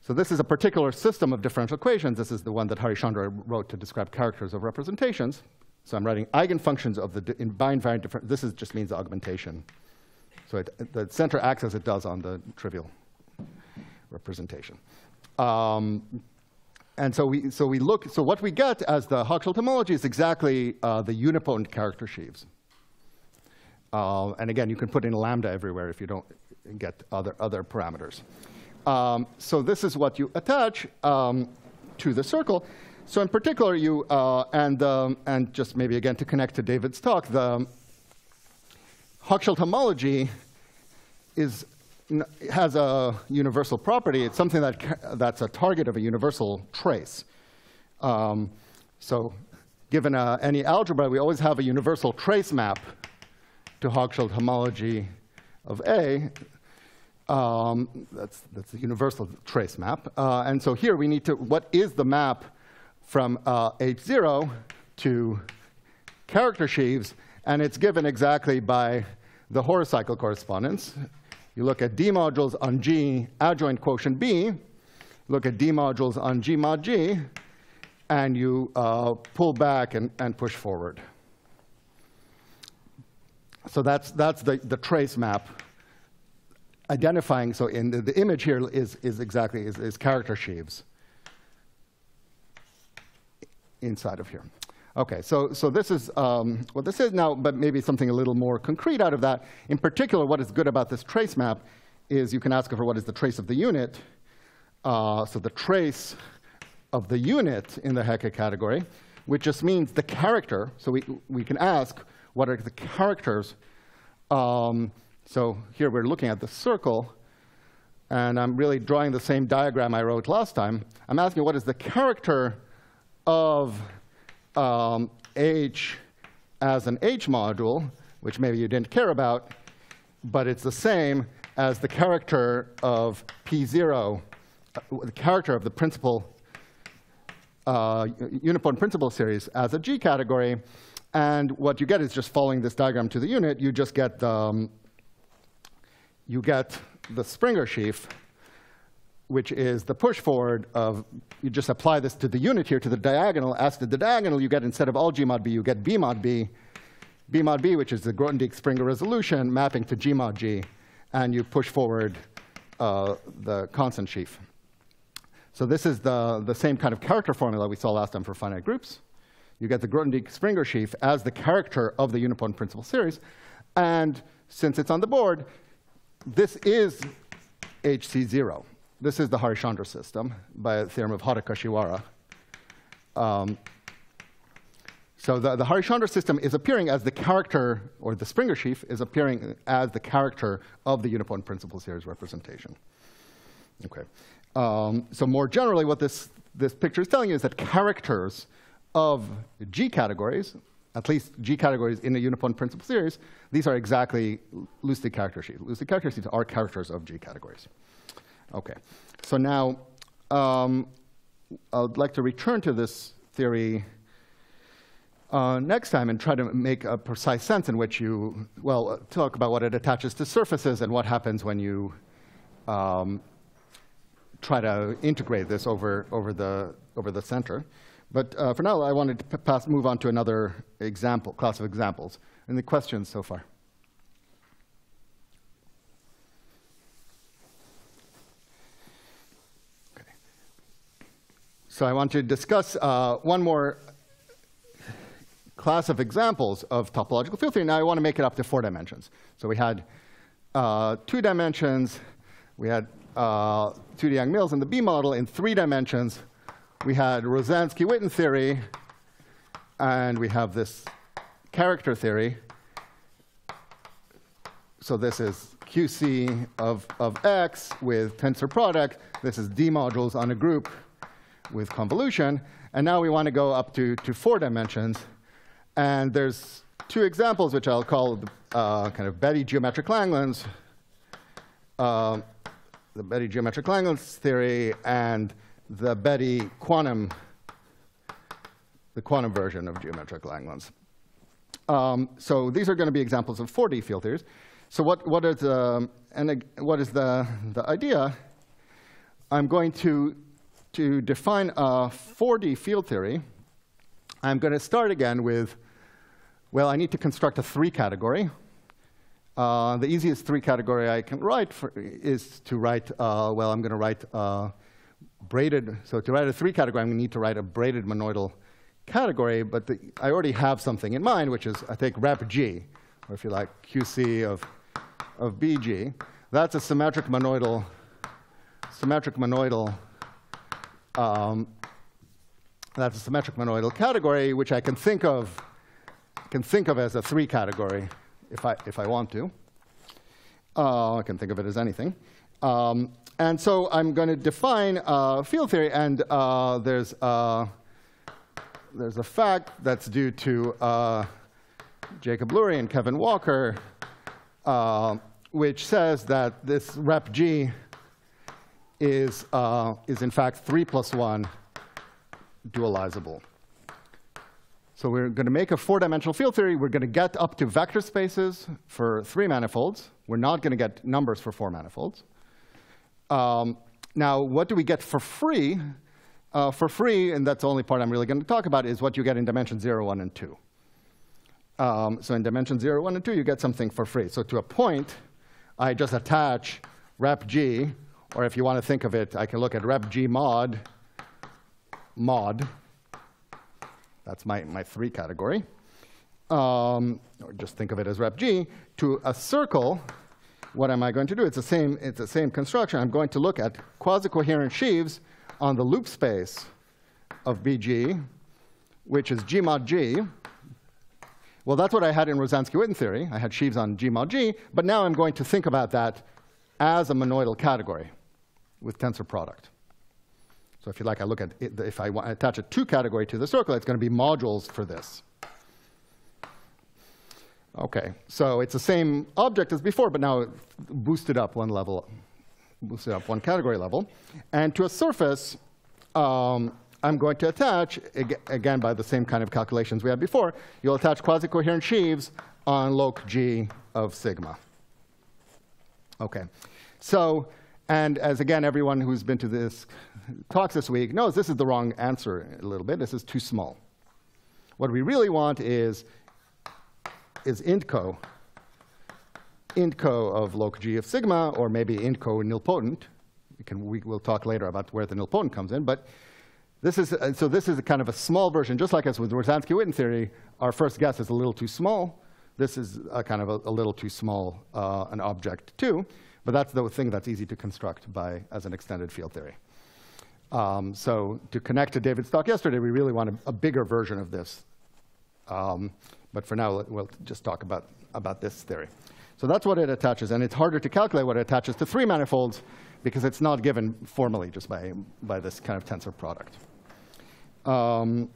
So this is a particular system of differential equations. This is the one that Harish-Chandra wrote to describe characters of representations. So I'm writing eigenfunctions of the in bi-invariant different. This is, just means augmentation. So it, the center acts as it does on the trivial representation. Um, and so we, so we look, so what we get as the Hochschild homology is exactly uh, the unipotent character sheaves. Uh, and again, you can put in lambda everywhere if you don't get other, other parameters. Um, so this is what you attach um, to the circle. So in particular, you, uh, and, um, and just maybe again to connect to David's talk, the Hochschild homology is, has a universal property. It's something that, that's a target of a universal trace. Um, so given uh, any algebra, we always have a universal trace map to Hochschild homology of A. Um, that's, that's the universal trace map. Uh, and so here we need to, what is the map from uh, H0 to character sheaves, And it's given exactly by the horocycle correspondence. You look at D modules on G adjoint quotient B, look at D modules on G mod G, and you uh, pull back and, and push forward. So that's, that's the, the trace map identifying. So in the, the image here is, is exactly is, is character sheaves inside of here. Okay, so, so this is um, what this is now, but maybe something a little more concrete out of that. In particular, what is good about this trace map is you can ask for what is the trace of the unit. Uh, so the trace of the unit in the Hecke category, which just means the character. So we, we can ask what are the characters. Um, so here we're looking at the circle, and I'm really drawing the same diagram I wrote last time. I'm asking what is the character of um, H as an H module, which maybe you didn't care about, but it's the same as the character of P0, uh, the character of the principal uh, principal series as a G category. And what you get is just following this diagram to the unit, you just get, um, you get the Springer sheaf which is the push forward of, you just apply this to the unit here, to the diagonal. As the diagonal, you get, instead of all G mod B, you get B mod B. B mod B, which is the Grothendieck-Springer resolution, mapping to G mod G. And you push forward uh, the constant sheaf. So this is the, the same kind of character formula we saw last time for finite groups. You get the Grothendieck-Springer sheaf as the character of the unipotent principal series. And since it's on the board, this is HC0. This is the Harish-Chandra system by the theorem of Hotta-Kashiwara. Um, so the, the Harish-Chandra system is appearing as the character, or the Springer sheaf is appearing as the character of the uniform principal series representation. Okay. Um, so more generally, what this, this picture is telling you is that characters of G categories, at least G categories in a uniform principal series, these are exactly Lusztig character sheaves. Lusztig character sheaves are characters of G categories. Okay, so now um, I'd like to return to this theory uh, next time and try to make a precise sense in which you, well, talk about what it attaches to surfaces and what happens when you um, try to integrate this over, over, the, over the center. But uh, for now, I wanted to pass, move on to another example, class of examples. Any questions so far? So I want to discuss uh, one more class of examples of topological field theory. Now I want to make it up to four dimensions. So we had uh, two dimensions. We had uh, 2D Yang-Mills and the B model in three dimensions. We had Rozansky-Witten theory, and we have this character theory. So this is QC of, of X with tensor product. This is D modules on a group with convolution. And now we want to go up to, to four dimensions. And there's two examples, which I'll call uh, kind of Betti geometric Langlands, uh, the Betti geometric Langlands theory, and the Betti quantum, the quantum version of geometric Langlands. Um, so these are going to be examples of 4D field theories. So what, what is, um, and what is the, the idea? I'm going to to define a 4D field theory, I'm going to start again with, well, I need to construct a three category. Uh, the easiest three category I can write for, is to write, uh, well, I'm going to write uh, braided. So to write a three category, I'm going to need to write a braided monoidal category. But the, I already have something in mind, which is, I think, rep G, or if you like, QC of, of BG. That's a symmetric monoidal, symmetric monoidal um, that's a symmetric monoidal category, which I can think of can think of as a three category if I if I want to. Uh, I can think of it as anything. Um, and so I'm going to define uh, field theory, and uh, there's uh, there's a fact that's due to uh, Jacob Lurie and Kevin Walker, uh, which says that this rep G is, uh, is in fact 3 plus 1 dualizable. So we're going to make a four-dimensional field theory. We're going to get up to vector spaces for three manifolds. We're not going to get numbers for four manifolds. Um, now, what do we get for free? Uh, for free, and that's the only part I'm really going to talk about, is what you get in dimension 0, 1, and 2. Um, so in dimension 0, 1, and 2, you get something for free. So to a point, I just attach rep g, or if you want to think of it, I can look at rep g mod, mod. That's my, my 3 category. Um, or just think of it as rep g. To a circle, what am I going to do? It's the same, it's the same construction. I'm going to look at quasi-coherent sheaves on the loop space of BG, which is G mod G. Well, that's what I had in Rozansky-Witten theory. I had sheaves on G mod G, but now I'm going to think about that as a monoidal category with tensor product. So if you like, I look at it, if I attach a two category to the circle, it's going to be modules for this. Okay, so it's the same object as before, but now boosted up one level, boosted up one category level. And to a surface, um, I'm going to attach, again by the same kind of calculations we had before, you'll attach quasi-coherent sheaves on loc G of sigma. Okay, so, and as again, everyone who's been to this talks this week knows this is the wrong answer a little bit. This is too small. What we really want is is IndCoh, IndCoh of loc G of sigma, or maybe IndCoh nilpotent. We can, we, will talk later about where the nilpotent comes in, but this is, uh, so this is a kind of a small version, just like as with Rozansky-Witten theory, our first guess is a little too small. This is kind of a, a little too small uh, an object too, but that's the thing that's easy to construct by, as an extended field theory. Um, so to connect to David's talk yesterday, we really want a, a bigger version of this. Um, but for now, we'll just talk about, about this theory. So that's what it attaches. And it's harder to calculate what it attaches to three manifolds because it's not given formally just by, by this kind of tensor product. Um,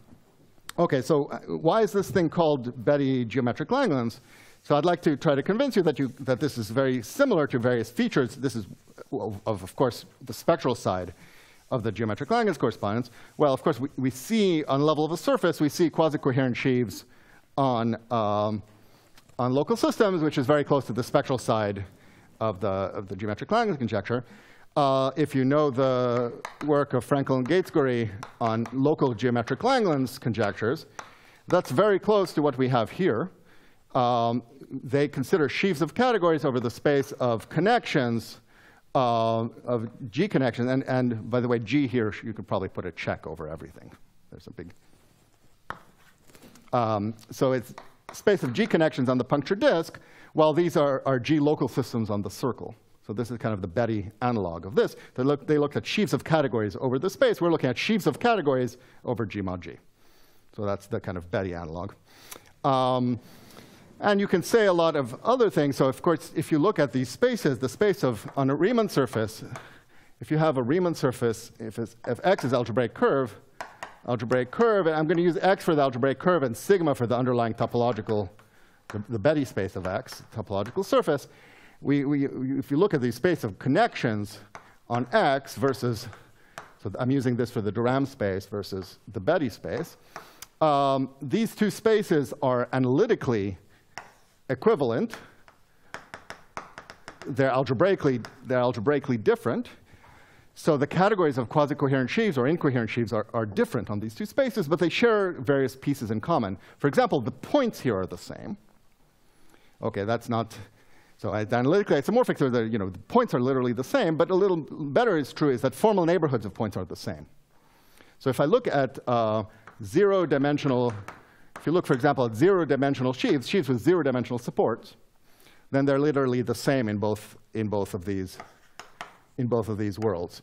OK, so uh, why is this thing called Betti geometric Langlands? So I'd like to try to convince you that, you that this is very similar to various features. This is, of, of course, the spectral side of the geometric Langlands correspondence. Well, of course, we, we see on the level of a surface, we see quasi-coherent sheaves on, um, on local systems, which is very close to the spectral side of the, of the geometric Langlands conjecture. Uh, if you know the work of Frenkel and Gaitsgory on local geometric Langlands conjectures, that's very close to what we have here. Um, they consider sheaves of categories over the space of connections, uh, of G connections. And, and by the way, G here, you could probably put a check over everything. There's a big um, so it's space of G connections on the punctured disk, while these are, are G local systems on the circle. So this is kind of the Betti analog of this. They, look, they looked at sheaves of categories over the space. We're looking at sheaves of categories over G mod G. So that's the kind of Betti analog. Um, and you can say a lot of other things. So of course, if you look at these spaces, the space of on a Riemann surface, if you have a Riemann surface, if, if x is algebraic curve, algebraic curve, and I'm going to use x for the algebraic curve and sigma for the underlying topological, the, the Betti space of x, topological surface. We, we, if you look at the space of connections on x versus, so I'm using this for the de Rham space versus the Betti space, um, these two spaces are analytically equivalent. They're algebraically, they're algebraically different. So the categories of quasi-coherent sheaves or ind-coherent sheaves are, are different on these two spaces, but they share various pieces in common. For example, the points here are the same. OK, that's not so analytically isomorphic, so the, you know, the points are literally the same, but a little better is true is that formal neighborhoods of points are the same. So if I look at uh, zero-dimensional, if you look, for example, at zero-dimensional sheaves, sheaves with zero-dimensional supports, then they're literally the same in both, in both of these in both of these worlds.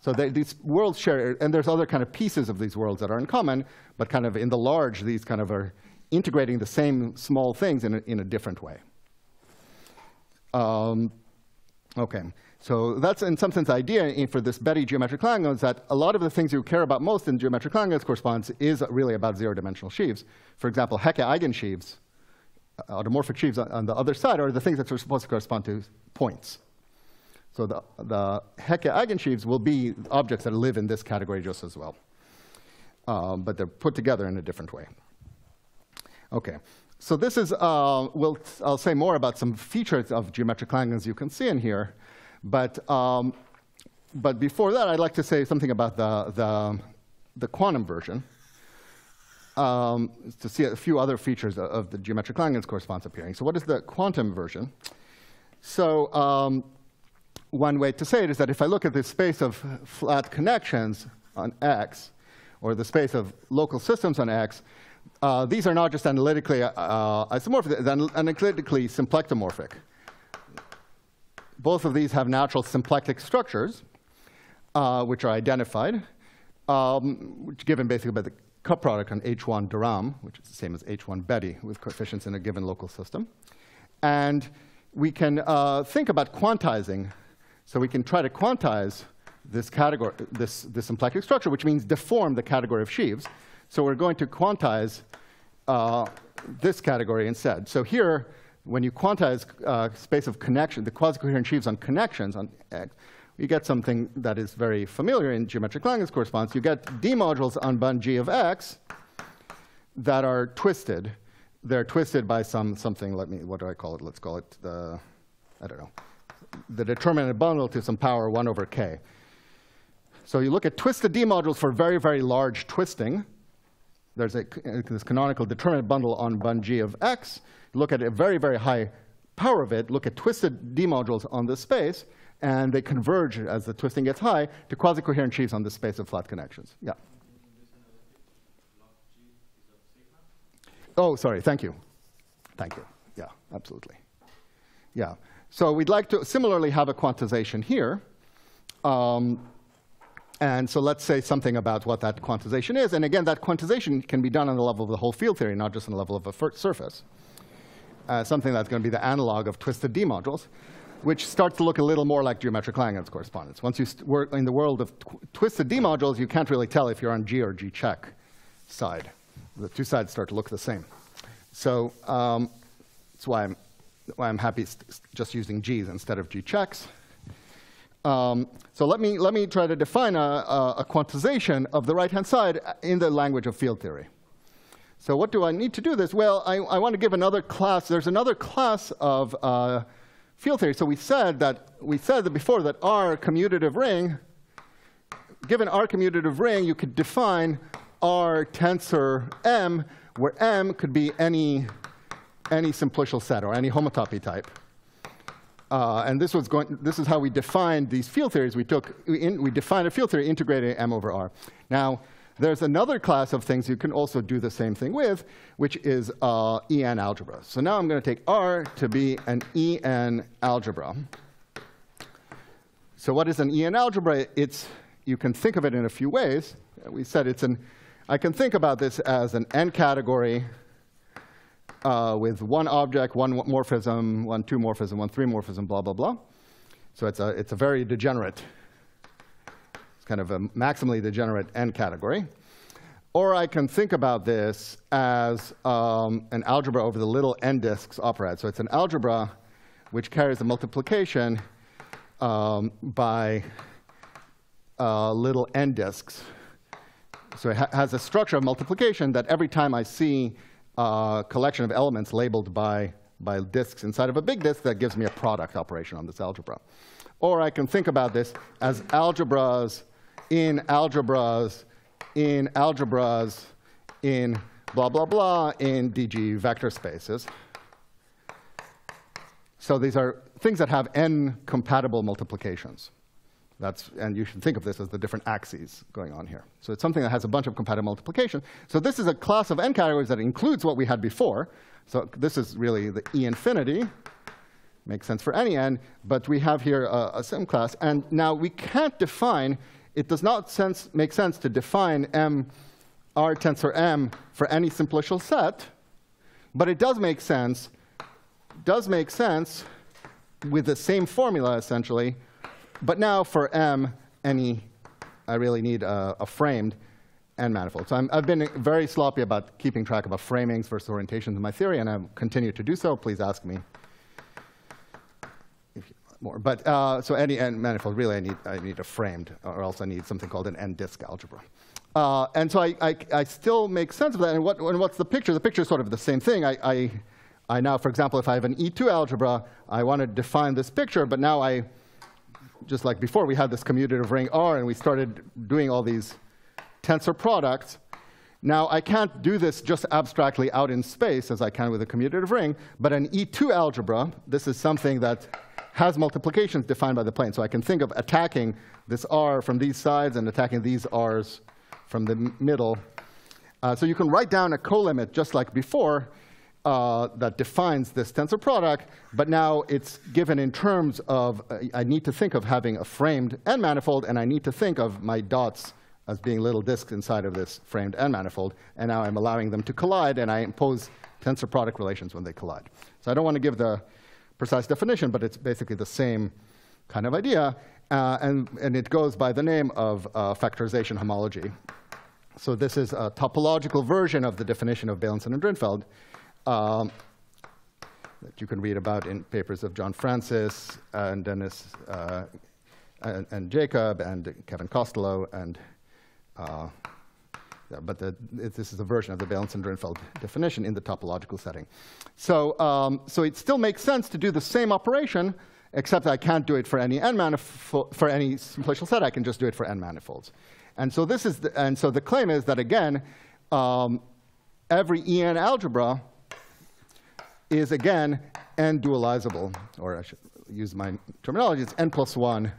So they, these worlds share, and there's other kind of pieces of these worlds that are in common, but kind of in the large, these kind of are integrating the same small things in a, in a different way. Um, okay, so that's in some sense the idea for this Betti geometric Langlands that a lot of the things you care about most in geometric Lagrange correspondence is really about zero-dimensional sheaves. For example, Hecke eigensheaves, automorphic sheaves on the other side, are the things that are supposed to correspond to points. So the, the Hecke eigensheaves will be objects that live in this category just as well. Um, but they're put together in a different way. Okay, so this is, uh, we'll, I'll say more about some features of geometric Langlands you can see in here. But, um, but before that, I'd like to say something about the, the, the quantum version um, to see a few other features of the geometric Langlands correspondence appearing. So what is the quantum version? So um, one way to say it is that if I look at the space of flat connections on X, or the space of local systems on X, uh, these are not just analytically uh, isomorphic, they're analytically symplectomorphic. Both of these have natural symplectic structures, uh, which are identified, um, which given basically by the cup product on H1 de Rham, which is the same as H1 Betti with coefficients in a given local system. And we can uh, think about quantizing. So we can try to quantize this category, this, this symplectic structure, which means deform the category of sheaves. So we're going to quantize uh, this category instead. So here, when you quantize uh, space of connection, the quasi-coherent sheaves on connections on X, you get something that is very familiar in geometric Langlands correspondence. You get D modules on bun G of X that are twisted. They're twisted by some something, let me, what do I call it? Let's call it the, I don't know, the determinant bundle to some power 1 over k. So you look at twisted D modules for very, very large twisting. There's a, this canonical determinant bundle on bun G of X. Look at a very, very high power of it, look at twisted D modules on this space, and they converge as the twisting gets high to quasi-coherent sheaves on the space of flat connections. Yeah. Oh, sorry. Thank you. Thank you. Yeah, absolutely. Yeah. So we'd like to similarly have a quantization here. Um, and so let's say something about what that quantization is. And again, that quantization can be done on the level of the whole field theory, not just on the level of a surface. Uh, something that's going to be the analog of twisted D modules which starts to look a little more like geometric Langlands correspondence. Once you work in the world of twisted D modules, you can't really tell if you're on G or G check side. The two sides start to look the same. So um, that's why I'm, why I'm happy just using G's instead of G checks. Um, so let me, let me try to define a, a, a quantization of the right-hand side in the language of field theory. So what do I need to do this? Well, I, I want to give another class. There's another class of uh, field theory. So we said that we said that before that R commutative ring, given R commutative ring, you could define R tensor M, where M could be any any simplicial set or any homotopy type. Uh, and this was going. This is how we defined these field theories. We took we, in, we defined a field theory integrating M over R. Now there's another class of things you can also do the same thing with, which is uh, EN algebra. So now I'm going to take R to be an EN algebra. So what is an EN algebra? It's, you can think of it in a few ways. We said it's an, I can think about this as an N category uh, with one object, one morphism, one two morphism, one three morphism, blah, blah, blah. So it's a, it's a very degenerate kind of a maximally degenerate N category. Or I can think about this as um, an algebra over the little n disks operad. So it's an algebra which carries a multiplication um, by uh, little n disks. So it ha has a structure of multiplication that every time I see a collection of elements labeled by, by disks inside of a big disk, that gives me a product operation on this algebra. Or I can think about this as algebras in algebras, in algebras, in blah, blah, blah, in DG vector spaces. So these are things that have n-compatible multiplications. That's, and you should think of this as the different axes going on here. So it's something that has a bunch of compatible multiplication. So this is a class of n categories that includes what we had before. So this is really the E infinity. Makes sense for any n, but we have here a, a sim class. And now we can't define it does not sense, make sense to define M, R tensor M for any simplicial set, but it does make sense, does make sense with the same formula, essentially, but now for M, any, I really need a, a framed N manifold. So i have been very sloppy about keeping track of framings versus orientations in my theory, and I continue to do so. Please ask me more. But uh, so any n manifold, really, I need I need a framed, or else I need something called an n disk algebra. Uh, and so I, I, I, still make sense of that. And, what, and what's the picture? The picture is sort of the same thing. I, I, I now, for example, if I have an E2 algebra, I want to define this picture, but now I, just like before, we had this commutative ring R, and we started doing all these tensor products. Now, I can't do this just abstractly out in space as I can with a commutative ring, but an E2 algebra, this is something that has multiplications defined by the plane. So I can think of attacking this R from these sides and attacking these Rs from the middle. Uh, so you can write down a colimit just like before uh, that defines this tensor product, but now it's given in terms of, uh, I need to think of having a framed n manifold, and I need to think of my dots as being little disks inside of this framed n manifold, and now I'm allowing them to collide, and I impose tensor product relations when they collide. So I don't want to give the precise definition, but it's basically the same kind of idea, uh, and, and it goes by the name of uh, factorization homology. So this is a topological version of the definition of Beilinson and Drinfeld um, that you can read about in papers of John Francis and Dennis uh, and, and, Jacob and Kevin Costello and uh, but the, this is a version of the Beilinson-Drinfeld definition in the topological setting. So, um, so it still makes sense to do the same operation, except I can't do it for any n manifold, for any simplicial set. I can just do it for n manifolds. And so this is, the, and so the claim is that again, um, every En algebra is again n dualizable, or I should use my terminology, it's n plus one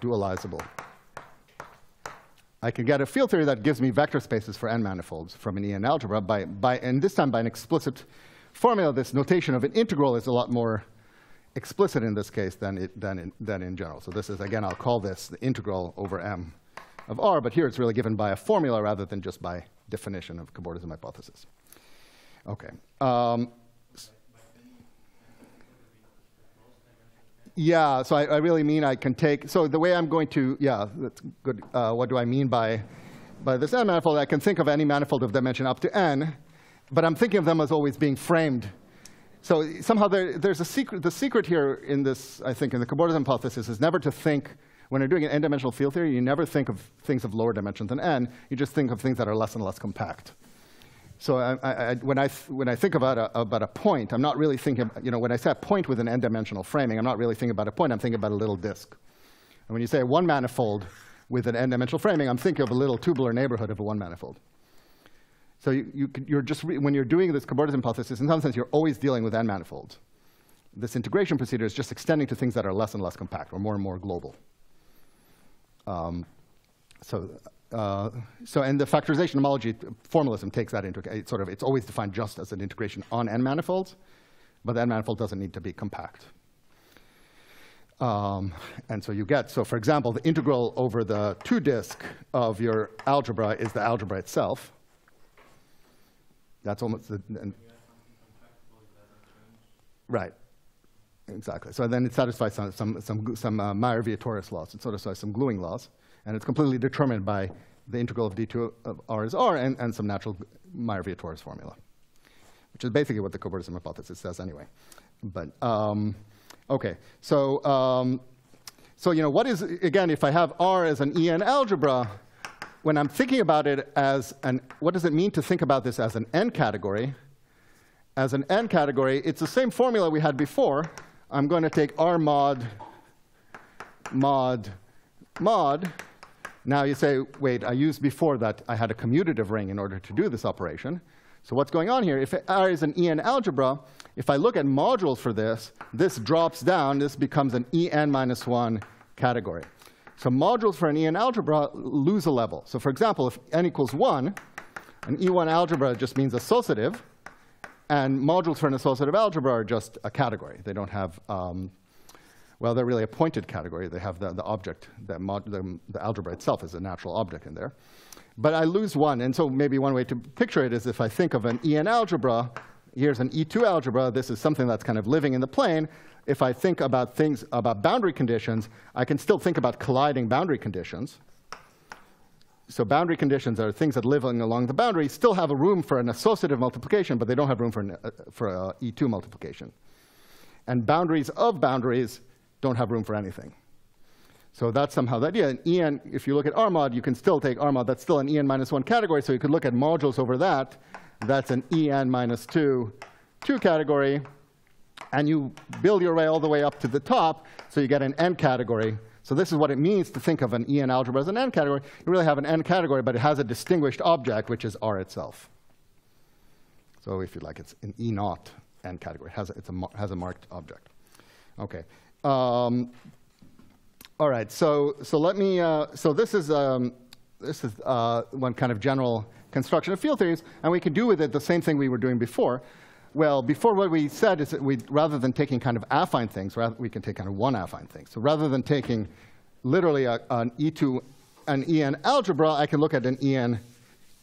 dualizable. I can get a field theory that gives me vector spaces for n manifolds from an En algebra, by, by, and this time by an explicit formula. This notation of an integral is a lot more explicit in this case than, it, than, in, than in general. So this is, again, I'll call this the integral over m of r, but here it's really given by a formula rather than just by definition of cobordism hypothesis. Okay. Um, Yeah, so I, I, really mean I can take, so the way I'm going to, yeah, that's good. Uh, what do I mean by, by this n manifold? I can think of any manifold of dimension up to n, but I'm thinking of them as always being framed. So somehow there, there's a secret, the secret here in this, I think, in the cobordism hypothesis is never to think, when you're doing an n-dimensional field theory, you never think of things of lower dimensions than n, you just think of things that are less and less compact. So I, I, when, I when I think about a, about a point, I'm not really thinking, you know, when I say a point with an n-dimensional framing, I'm not really thinking about a point, I'm thinking about a little disk. And when you say a one manifold with an n-dimensional framing, I'm thinking of a little tubular neighborhood of a one manifold. So you, you, are just, when you're doing this cobordism hypothesis, in some sense, you're always dealing with n-manifolds. This integration procedure is just extending to things that are less and less compact, or more and more global. Um, so uh, so, and the factorization homology formalism takes that into account. It's sort of, it's always defined just as an integration on n manifolds, but the n manifold doesn't need to be compact. Um, and so you get, so for example, the integral over the two disk of your algebra is the algebra itself. That's almost the, and, right. Exactly. So then it satisfies some, some, some, some uh, Mayer-Vietoris laws. It satisfies some gluing laws. And it's completely determined by the integral of d2 of r is r and, and some natural Mayer-Vietoris formula, which is basically what the cobordism hypothesis says anyway. But um, OK, so um, so you know what is again if I have r as an En algebra, when I'm thinking about it as an what does it mean to think about this as an n category? As an n category, it's the same formula we had before. I'm going to take r mod mod mod now you say, wait, I used before that I had a commutative ring in order to do this operation. So what's going on here? If R is an En algebra, if I look at modules for this, this drops down. This becomes an En minus 1 category. So modules for an En algebra lose a level. So for example, if n equals 1, an E1 algebra just means associative, and modules for an associative algebra are just a category. They don't have um, well, they're really a pointed category. They have the, the object, the, the, the algebra itself is a natural object in there. But I lose one, and so maybe one way to picture it is if I think of an En algebra, here's an E2 algebra, this is something that's kind of living in the plane. If I think about things, about boundary conditions, I can still think about colliding boundary conditions. So boundary conditions are things that live along the boundary, still have a room for an associative multiplication, but they don't have room for, an, uh, for a E2 multiplication. And boundaries of boundaries don't have room for anything. So that's somehow the idea. And En, if you look at R mod, you can still take R mod. That's still an En minus 1 category. So you could look at modules over that. That's an En minus 2, 2 category. And you build your way all the way up to the top, so you get an N category. So this is what it means to think of an En algebra as an N category. You really have an N category, but it has a distinguished object, which is R itself. So if you like, it's an E naught N category. It has a, it's a, has a marked object. Okay. Um, all right, so, so let me, uh, so this is, um, this is uh, one kind of general construction of field theories, and we can do with it the same thing we were doing before. Well, before what we said is that we, rather than taking kind of affine things, rather, we can take kind of one affine thing. So rather than taking literally a, an E2, an EN algebra, I can look at an EN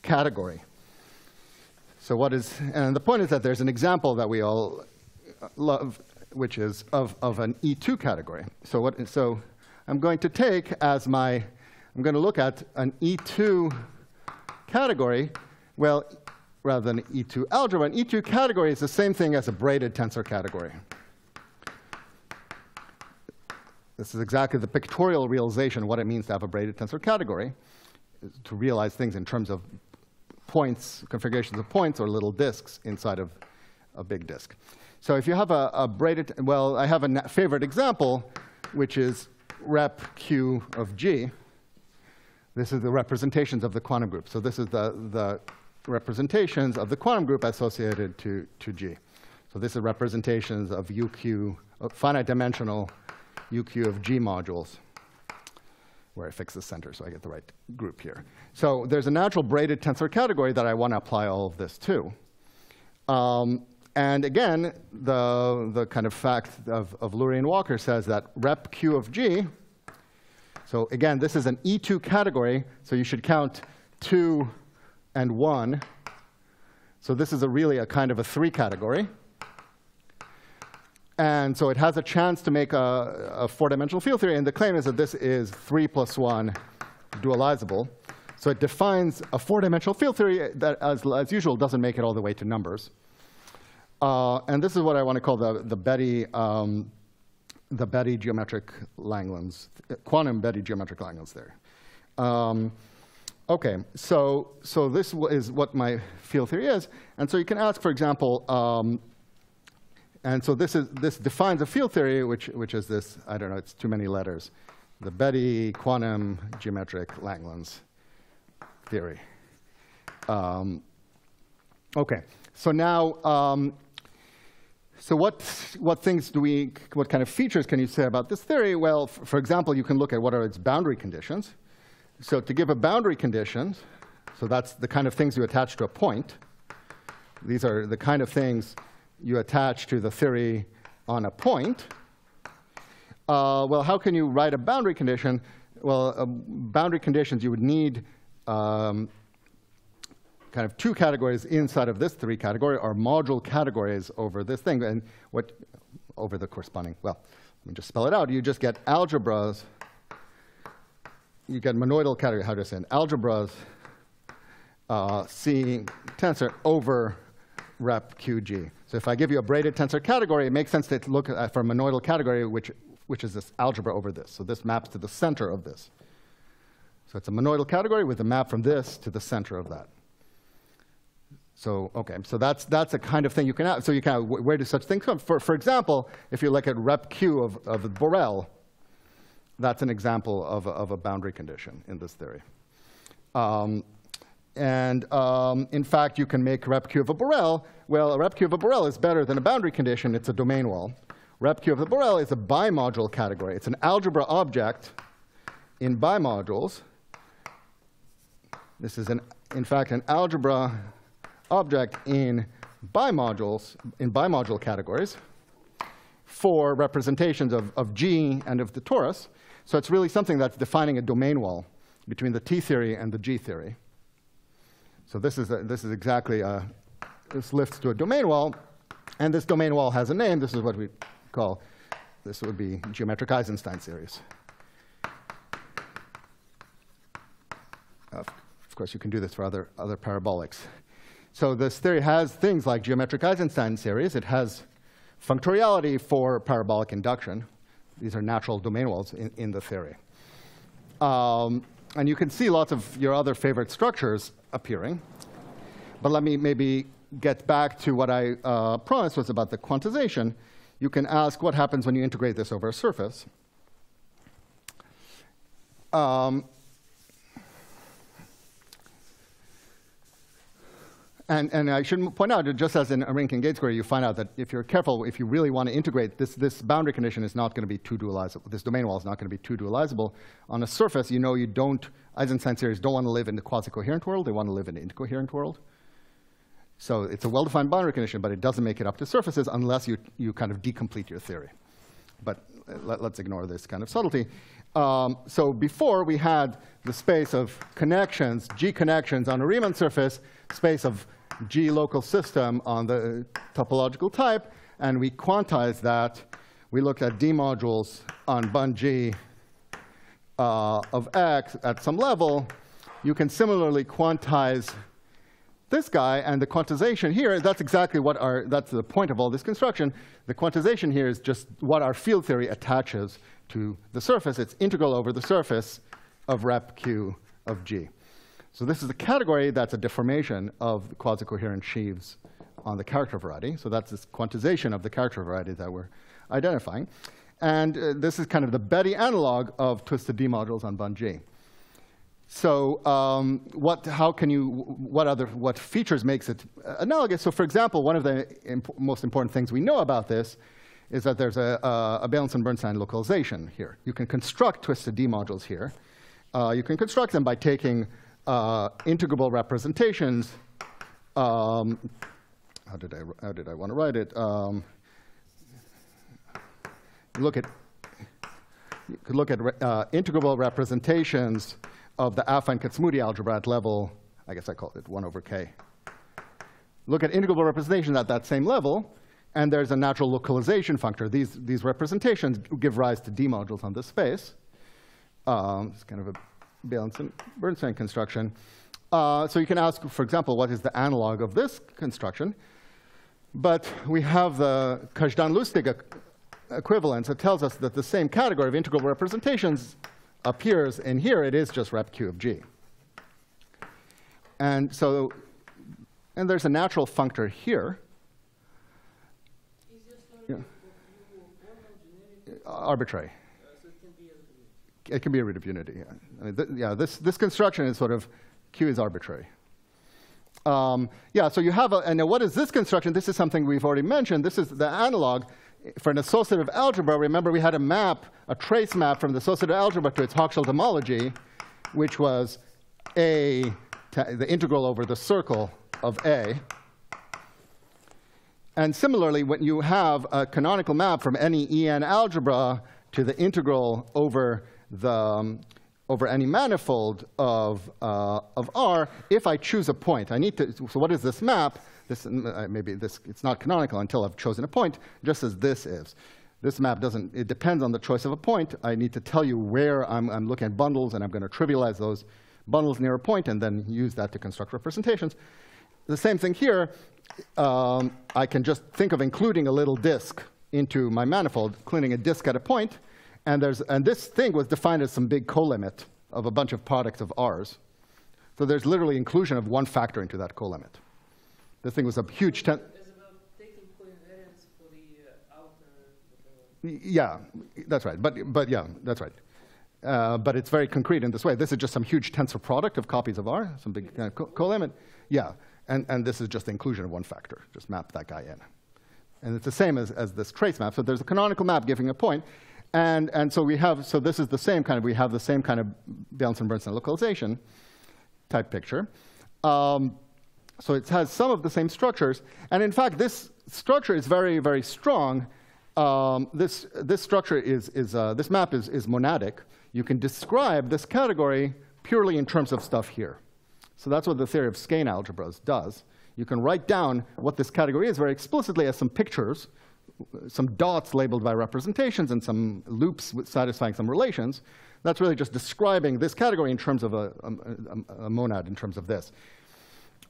category. So what is, and the point is that there's an example that we all love, which is of, of an E2 category. So what, so I'm going to take as my, I'm going to look at an E2 category. Well, rather than E2 algebra, an E2 category is the same thing as a braided tensor category. This is exactly the pictorial realization of what it means to have a braided tensor category, to realize things in terms of points, configurations of points, or little disks inside of a big disk. So if you have a, a braided, well, I have a favorite example, which is rep q of g. This is the representations of the quantum group. So this is the, the representations of the quantum group associated to, to g. So this is representations of uq, finite dimensional uq of g modules, where I fix the center so I get the right group here. So there's a natural braided tensor category that I want to apply all of this to. Um, and again, the, the kind of fact of, of Lurie and Walker says that rep q of g, so again, this is an E2 category, so you should count 2 and 1. So this is a really a kind of a 3 category. And so it has a chance to make a, a four-dimensional field theory, and the claim is that this is 3 plus 1 dualizable. So it defines a four-dimensional field theory that, as, as usual, doesn't make it all the way to numbers. Uh, and this is what I want to call the, the Betti, um, the Betti geometric Langlands, quantum Betti geometric Langlands there. Um, okay, so, so this is what my field theory is. And so you can ask, for example, um, and so this, is, this defines a field theory, which, which is this, I don't know, it's too many letters, the Betti quantum geometric Langlands theory. Um, okay, so now um, so what, what things do we, what kind of features can you say about this theory? Well, for example, you can look at what are its boundary conditions. So to give a boundary condition, so that's the kind of things you attach to a point. These are the kind of things you attach to the theory on a point. Uh, well, how can you write a boundary condition? Well, uh, boundary conditions, you would need um, kind of two categories inside of this three category are module categories over this thing. And what, over the corresponding, well, let me just spell it out. You just get algebras, you get monoidal category, how do I say it? Algebras uh, C tensor over rep QG. So if I give you a braided tensor category, it makes sense to look at, for a monoidal category, which, which is this algebra over this. So this maps to the center of this. So it's a monoidal category with a map from this to the center of that. So, okay, so that's, that's a kind of thing you can have. So you can, where do such things come? For, for example, if you look at rep q of, of Borel, that's an example of a, of a boundary condition in this theory. Um, and um, in fact, you can make rep q of a Borel. Well, a rep q of a Borel is better than a boundary condition. It's a domain wall. Rep q of the Borel is a bimodule category. It's an algebra object in bimodules. This is, an, in fact, an algebra object in bimodules, in bimodule categories for representations of, of G and of the torus. So it's really something that's defining a domain wall between the T theory and the G theory. So this is, a, this is exactly, a, this lifts to a domain wall. And this domain wall has a name. This is what we call, this would be geometric Eisenstein series. Of course, you can do this for other, other parabolics. So this theory has things like geometric Eisenstein series. It has functoriality for parabolic induction. These are natural domain walls in, in the theory. Um, and you can see lots of your other favorite structures appearing. But let me maybe get back to what I uh, promised was about the quantization. You can ask what happens when you integrate this over a surface. Um, And, and I should point out just as in Arinkin-Gaitsgory, you find out that if you're careful, if you really want to integrate, this, this boundary condition is not going to be too dualizable. This domain wall is not going to be too dualizable. On a surface, you know you don't, Eisenstein series don't want to live in the quasi-coherent world. They want to live in the ind-coherent world. So it's a well-defined boundary condition, but it doesn't make it up to surfaces unless you, you kind of decomplete your theory. But let, us ignore this kind of subtlety. Um, so before, we had the space of connections, G connections on a Riemann surface, space of G local system on the topological type, and we quantized that. We looked at D modules on bun G uh, of X at some level. You can similarly quantize this guy, and the quantization here, that's exactly what our, that's the point of all this construction. The quantization here is just what our field theory attaches to the surface. It's integral over the surface of rep Q of G. So this is a category that's a deformation of quasi-coherent sheaves on the character variety. So that's this quantization of the character variety that we're identifying. And uh, this is kind of the Betti analog of twisted D modules on bun G. So um, what, how can you, what other, what features makes it analogous? So for example, one of the imp most important things we know about this is that there's a, a, a Beilinson-Bernstein localization here. You can construct twisted D modules here. Uh, you can construct them by taking uh, integrable representations. Um, how did I how did I want to write it? Um, look at you could look at uh, integrable representations of the affine Kac-Moody algebra at level. I guess I called it one over k. Look at integrable representations at that same level, and there's a natural localization functor. These these representations give rise to D modules on this space. Um, it's kind of a Beilinson Bernstein construction. Uh, so you can ask, for example, what is the analog of this construction? But we have the Kazhdan-Lusztig equivalence that tells us that the same category of integral representations appears and here. It is just rep q of g. And so, and there's a natural functor here. Yeah. Arbitrary it can be a root of unity. I mean, th yeah this, this construction is sort of Q is arbitrary. Um, yeah, so you have a, and what is this construction? This is something we've already mentioned. This is the analog for an associative algebra. Remember, we had a map, a trace map from the associative algebra to its Hochschild homology, which was A, the integral over the circle of A. And similarly, when you have a canonical map from any EN algebra to the integral over the, um, over any manifold of, uh, of R if I choose a point. I need to, so what is this map? This, uh, maybe this, it's not canonical until I've chosen a point, just as this is. This map doesn't, it depends on the choice of a point. I need to tell you where I'm, I'm looking at bundles, and I'm going to trivialize those bundles near a point and then use that to construct representations. The same thing here. Um, I can just think of including a little disk into my manifold, including a disk at a point, and, there's, and this thing was defined as some big colimit of a bunch of products of R's. So there's literally inclusion of one factor into that colimit. This thing was a huge... Ten yeah, that's right. But, but yeah, that's right. Uh, but it's very concrete in this way. This is just some huge tensor product of copies of R, some big uh, colimit. Yeah, and, and this is just the inclusion of one factor. Just map that guy in. And it's the same as, as this trace map. So there's a canonical map giving a point. And, and so we have, so this is the same kind of, we have the same kind of Beilinson-Bernstein localization type picture. Um, so it has some of the same structures. And in fact, this structure is very, very strong. Um, this, this structure is, is uh, this map is, is monadic. You can describe this category purely in terms of stuff here. So that's what the theory of skein algebras does. You can write down what this category is very explicitly as some pictures some dots labeled by representations and some loops satisfying some relations. That's really just describing this category in terms of a, a, a monad, in terms of this.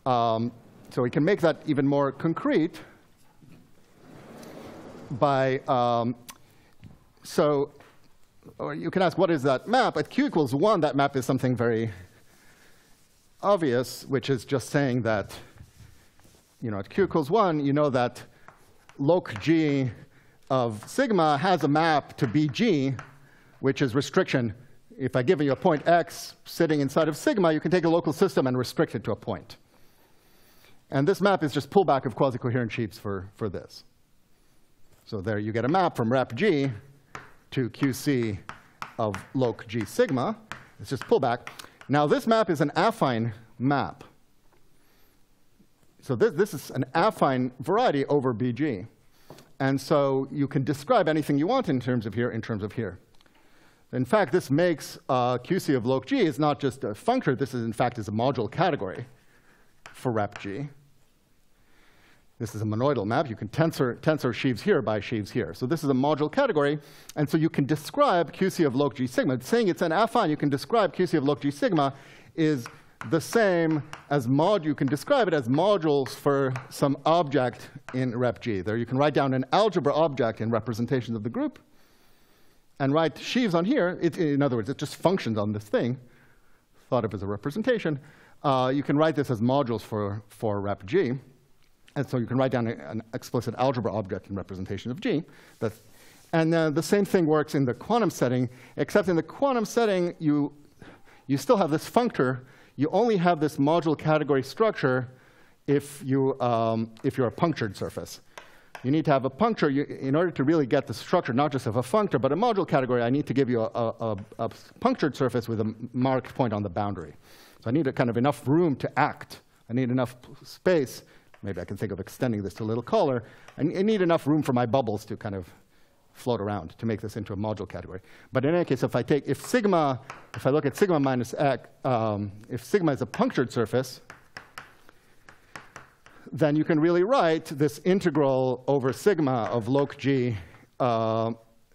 Um, so we can make that even more concrete by, um, so or you can ask, what is that map? At q equals 1, that map is something very obvious, which is just saying that, you know, at q equals 1, you know that loc g of sigma has a map to bg, which is restriction. If I give you a point x sitting inside of sigma, you can take a local system and restrict it to a point. And this map is just pullback of quasi-coherent sheaves for, for this. So there you get a map from rep G to QC of loc G sigma. It's just pullback. Now this map is an affine map. So this, this is an affine variety over BG. And so you can describe anything you want in terms of here, in terms of here. In fact, this makes uh, QC of loc G is not just a functor. This is, in fact, is a module category for rep G. This is a monoidal map. You can tensor, tensor sheaves here by sheaves here. So this is a module category. And so you can describe QC of loc G sigma. Saying it's an affine, you can describe QC of loc G sigma is the same as mod. You can describe it as modules for some object in rep G. There you can write down an algebra object in representations of the group and write sheaves on here. It, in other words, it just functions on this thing, thought of as a representation. Uh, you can write this as modules for, for rep G. And so you can write down a, an explicit algebra object in representation of G. That's, and uh, the same thing works in the quantum setting, except in the quantum setting, you, you still have this functor. You only have this module category structure if, you, um, if you're a punctured surface. You need to have a puncture you, in order to really get the structure, not just of a functor, but a module category. I need to give you a, a, a punctured surface with a marked point on the boundary. So I need a kind of enough room to act. I need enough space Maybe I can think of extending this to a little color. I need enough room for my bubbles to kind of float around to make this into a module category. But in any case, if I take, if sigma, if I look at sigma minus x, um, if sigma is a punctured surface, then you can really write this integral over sigma of loc g, uh,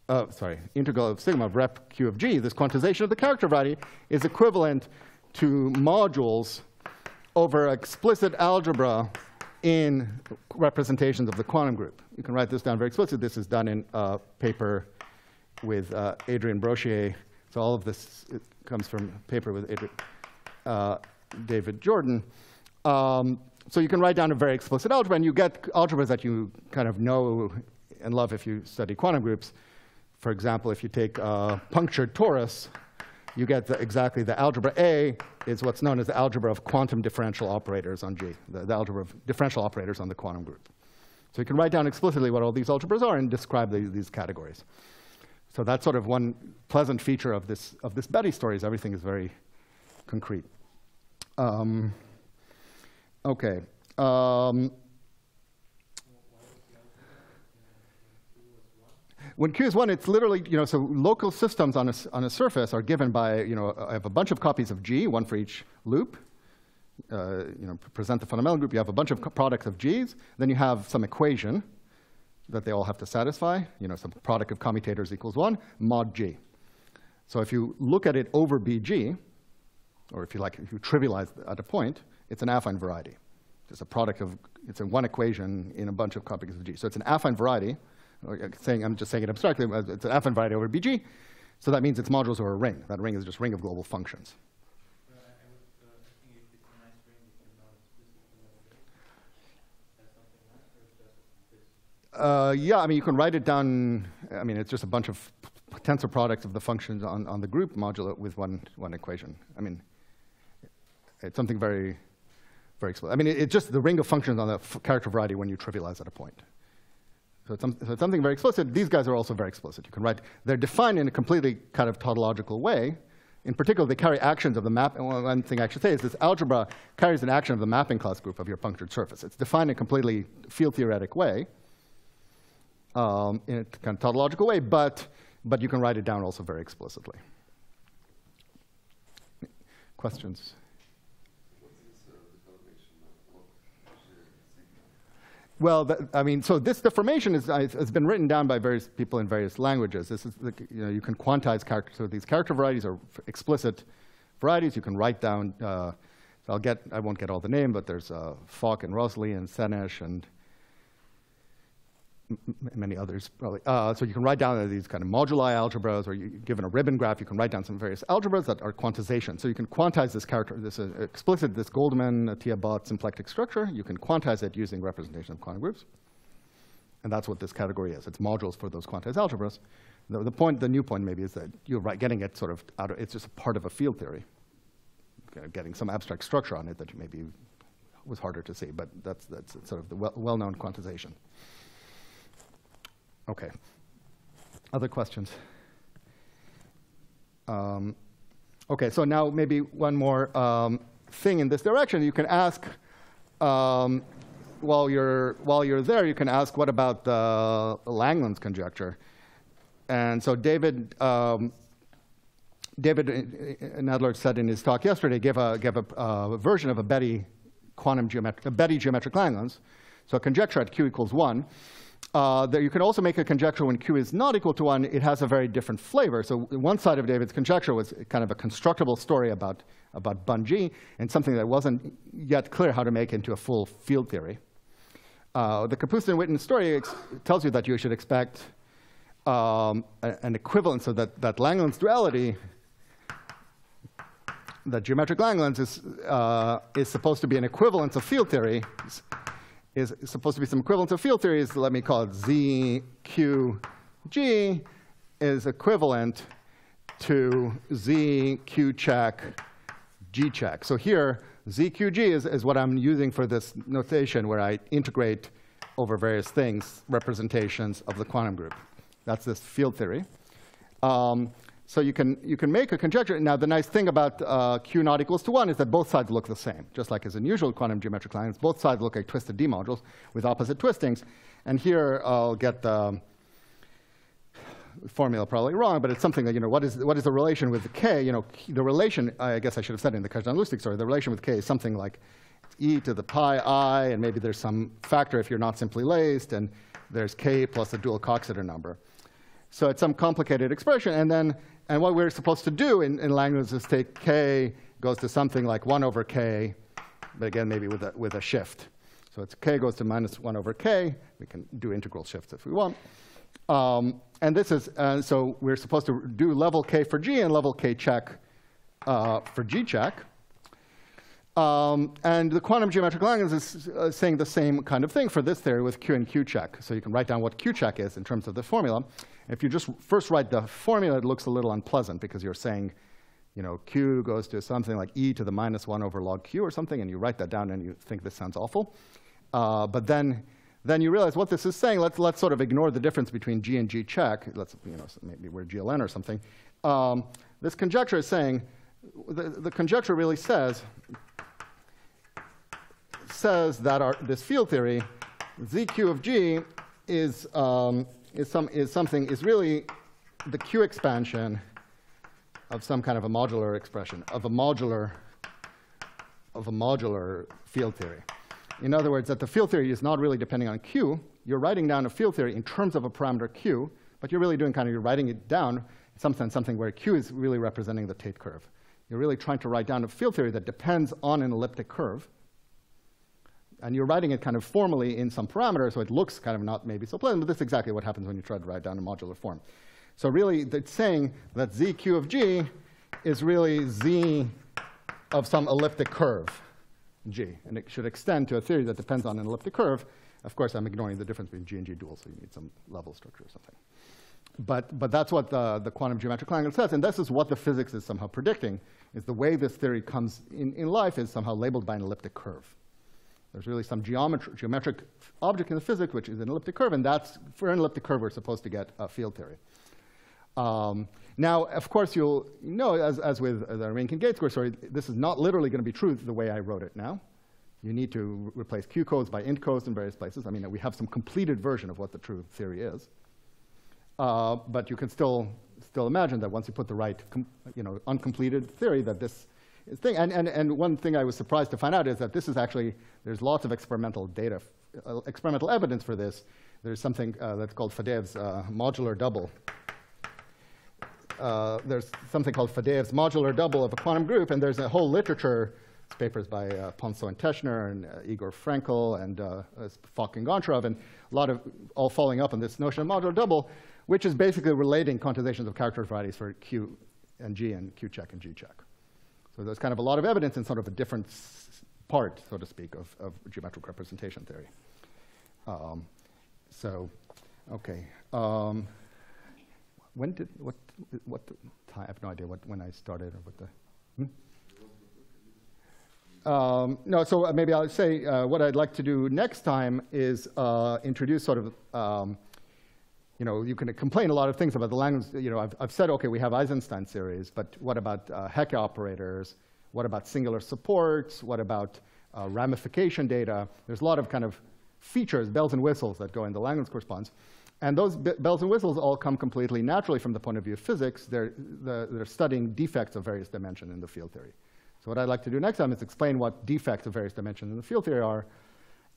uh, sorry, integral of sigma of rep q of g, this quantization of the character variety, is equivalent to modules over explicit algebra in representations of the quantum group. You can write this down very explicitly. This is done in a paper with uh, Adrien Brochier. So all of this comes from a paper with Adrien, uh, David Jordan. Um, so you can write down a very explicit algebra, and you get algebras that you kind of know and love if you study quantum groups. For example, if you take a punctured torus, you get the, exactly the algebra A is what's known as the algebra of quantum differential operators on G, the, the, algebra of differential operators on the quantum group. So you can write down explicitly what all these algebras are and describe the, these categories. So that's sort of one pleasant feature of this, of this Betti story is everything is very concrete. Um, okay. Um, When Q is 1, it's literally, you know, so local systems on a, on a surface are given by, you know, I have a bunch of copies of G, one for each loop. Uh, you know, present the fundamental group, you have a bunch of products of G's. Then you have some equation that they all have to satisfy. You know, some product of commutators equals 1, mod G. So if you look at it over BG, or if you like, if you trivialize at a point, it's an affine variety. It's a product of, it's a one equation in a bunch of copies of G. So it's an affine variety saying, I'm just saying it abstractly, it's an f variety over BG. So that means its modules are a ring. That ring is just ring of global functions. Uh, yeah, I mean, you can write it down. I mean, it's just a bunch of tensor products of the functions on, on the group module with one, one equation. I mean, it's something very, very explicit. I mean, it's it just the ring of functions on the character variety when you trivialize at a point. So it's, so it's, something very explicit. These guys are also very explicit. You can write, they're defined in a completely kind of tautological way. In particular, they carry actions of the map. And one thing I should say is this algebra carries an action of the mapping class group of your punctured surface. It's defined in a completely field theoretic way, um, in a kind of tautological way, but, but you can write it down also very explicitly. Questions? Well, the, I mean, so this deformation is, has been written down by various people in various languages. This is, the, you know, you can quantize character. So these character varieties are explicit varieties. You can write down. Uh, I'll get. I won't get all the name, but there's uh, Fock and Rosly and Senesh and many others probably. Uh, so you can write down these kind of moduli algebras, or you, given a ribbon graph, you can write down some various algebras that are quantization. So you can quantize this character, this uh, explicit, this Goldman, Atiyah-Bott symplectic structure. You can quantize it using representation of quantum groups. And that's what this category is. It's modules for those quantized algebras. The, the point, the new point maybe is that you're right, getting it sort of out of, it's just a part of a field theory. Getting some abstract structure on it that maybe was harder to see, but that's, that's sort of the well-known quantization. Okay. Other questions? Um, okay, so now maybe one more um, thing in this direction. You can ask, um, while, you're, while you're there, you can ask, what about the Langlands conjecture? And so David, um, David Nadler said in his talk yesterday, gave a, gave a uh, version of a Betti quantum geometric, a Betti geometric Langlands. So a conjecture at q equals 1. Uh, that you can also make a conjecture when q is not equal to 1. It has a very different flavor. So one side of David's conjecture was kind of a constructible story about, about Bun-G and something that wasn't yet clear how to make into a full field theory. Uh, the Kapustin-Witten story tells you that you should expect um, an equivalence of that, that Langlands duality that geometric Langlands is, uh, is supposed to be an equivalence of field theory, is, supposed to be some equivalence of field theories. let me call it ZQG is equivalent to ZQ check G check. So here, ZQG is, is what I'm using for this notation where I integrate over various things representations of the quantum group. That's this field theory. Um, so you can, you can make a conjecture. Now, the nice thing about uh, Q not equals to 1 is that both sides look the same. Just like as in usual quantum geometric lines, both sides look like twisted D modules with opposite twistings. And here I'll get the formula probably wrong, but it's something that, you know, what is, what is the relation with the K? You know, the relation, I guess I should have said in the Kazhdan-Lusztig story, the relation with K is something like e to the pi i, and maybe there's some factor if you're not simply laced, and there's K plus a dual Coxeter number. So it's some complicated expression. And then and what we're supposed to do in, in Langlands is take k goes to something like 1 over k, but again, maybe with a, with a shift. So it's k goes to minus 1 over k. We can do integral shifts if we want. Um, and this is, uh, so we're supposed to do level k for g and level k check uh, for g check. Um, and the quantum geometric Langlands is uh, saying the same kind of thing for this theory with q and q check. So you can write down what q check is in terms of the formula. If you just first write the formula, it looks a little unpleasant because you're saying, you know, q goes to something like e to the minus 1 over log q or something, and you write that down and you think this sounds awful. Uh, but then, then you realize what this is saying. Let's, let's sort of ignore the difference between g and g check. Let's, you know, maybe we're gln or something. Um, this conjecture is saying, the, the conjecture really says, says that our, this field theory, zq of g, is um, is, some, is something, is really the Q expansion of some kind of a modular expression, of a modular, of a modular field theory. In other words, that the field theory is not really depending on Q. You're writing down a field theory in terms of a parameter Q, but you're really doing kind of, you're writing it down in some sense, something where Q is really representing the Tate curve. You're really trying to write down a field theory that depends on an elliptic curve, and you're writing it kind of formally in some parameter, so it looks kind of not maybe so pleasant, but that's exactly what happens when you try to write down a modular form. So really, it's saying that zq of g is really z of some elliptic curve, g, and it should extend to a theory that depends on an elliptic curve. Of course, I'm ignoring the difference between g and g dual, so you need some level structure or something. But, but that's what the, the quantum geometric Langlands says, and this is what the physics is somehow predicting, is the way this theory comes in, in life is somehow labeled by an elliptic curve. There's really some geometric object in the physics, which is an elliptic curve, and that's, for an elliptic curve, we're supposed to get a field theory. Um, now, of course, you'll know, as, as with the Arinkin-Gaitsgory story, this is not literally going to be true the way I wrote it now. You need to replace QCoh by IndCoh in various places. I mean, we have some completed version of what the true theory is. Uh, but you can still, still imagine that once you put the right, you know, uncompleted theory, that this thing. And, and, and one thing I was surprised to find out is that this is actually, there's lots of experimental data, uh, experimental evidence for this. There's something uh, that's called Faddeev's uh, modular double. Uh, there's something called Faddeev's modular double of a quantum group, and there's a whole literature papers by uh, Ponsot and Teschner and uh, Igor Frenkel and uh, Fock and Goncharov, and a lot of all following up on this notion of modular double, which is basically relating quantizations of character varieties for Q and G and Q check and G check. So there's kind of a lot of evidence in sort of a different part, so to speak, of, of geometric representation theory. Um, so, okay. Um, when did, what, what I have no idea what, when I started or what the, hmm? Um, no, so uh, maybe I'll say uh, what I'd like to do next time is uh, introduce sort of, um, you know, you can complain a lot of things about the language. You know, I've, I've said, okay, we have Eisenstein series, but what about uh, Hecke operators? What about singular supports? What about uh, ramification data? There's a lot of kind of features, bells and whistles that go in the Langlands corresponds. And those bells and whistles all come completely naturally from the point of view of physics. They're, the, they're studying defects of various dimensions in the field theory. So what I'd like to do next time is explain what defects of various dimensions in the field theory are.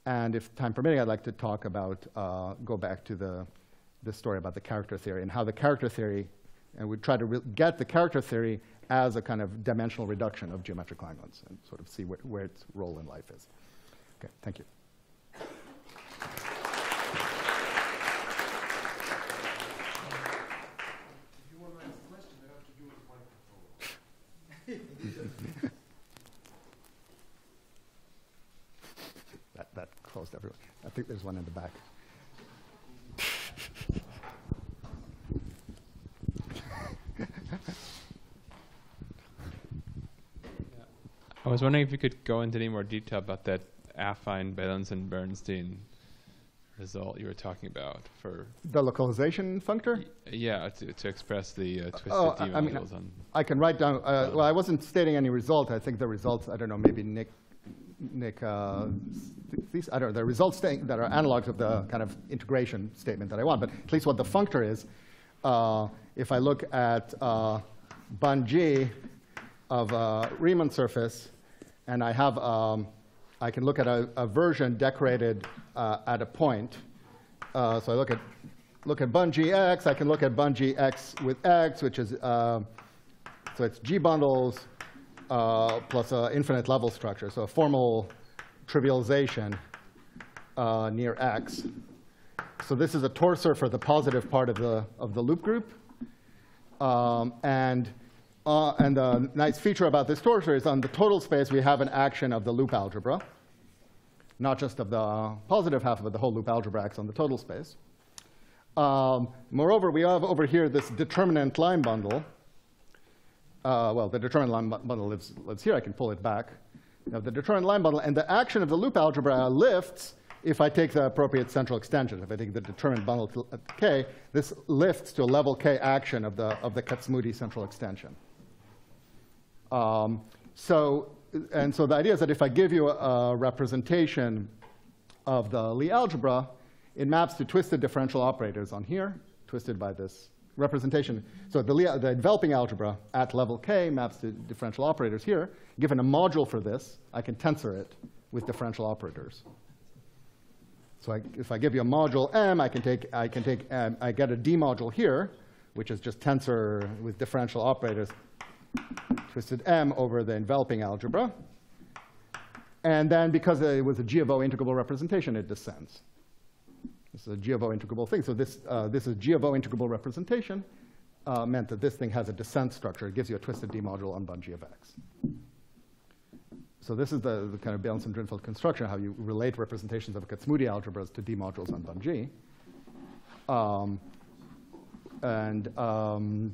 And if time permitting, I'd like to talk about, uh, go back to the, the story about the character theory and how the character theory, and we try to get the character theory as a kind of dimensional reduction of geometric Langlands and sort of see wh- where its role in life is. Okay, thank you. That, that closed everyone. I think there's one in the back. Was wondering if you could go into any more detail about that affine Beilinson Bernstein result you were talking about for The localization functor? yeah to, to express the uh, twisted Oh, D I- mean, on I can write down, uh, well, I wasn't stating any result. I think the results, I don't know, maybe Nick, Nick, uh, these, I don't know, the results that are analogs of the kind of integration statement that I want, but at least what the functor is, uh, if I look at uh, bun G of a Riemann surface, and I have, um, I can look at a, a version decorated uh, at a point. Uh, so I look at look at bun GX. I can look at bun X with X, which is uh, so it's G bundles uh, plus an infinite level structure. So a formal trivialization uh, near X. So this is a torsor for the positive part of the of the loop group. Um, and, uh, and the nice feature about this torsor is on the total space, we have an action of the loop algebra, not just of the positive half of it, the whole loop algebra acts on the total space. Um, moreover, we have over here this determinant line bundle. Uh, well, the determinant line bundle lives, lives here. I can pull it back. Now, the determinant line bundle and the action of the loop algebra lifts if I take the appropriate central extension. If I take the determinant bundle to k, this lifts to a level k action of the, of the Kac-Moody central extension. Um, so, and so the idea is that if I give you a, a representation of the Lie algebra, it maps to twisted differential operators on here, twisted by this representation. So the, Lie, the enveloping algebra at level k maps to differential operators here. Given a module for this, I can tensor it with differential operators. So I, if I give you a module M, I can take, I can take, um, I get a D module here, which is just tensor with differential operators, twisted M over the enveloping algebra. And then because it was a G of O integrable representation, it descends. This is a G of O integrable thing. So this, uh, this is G of O integrable representation uh, meant that this thing has a descent structure. It gives you a twisted D module on G of X. So this is the, the kind of Beilinson-Drinfeld construction, how you relate representations of Kac-Moody algebras to D modules on bun G. Um, and um,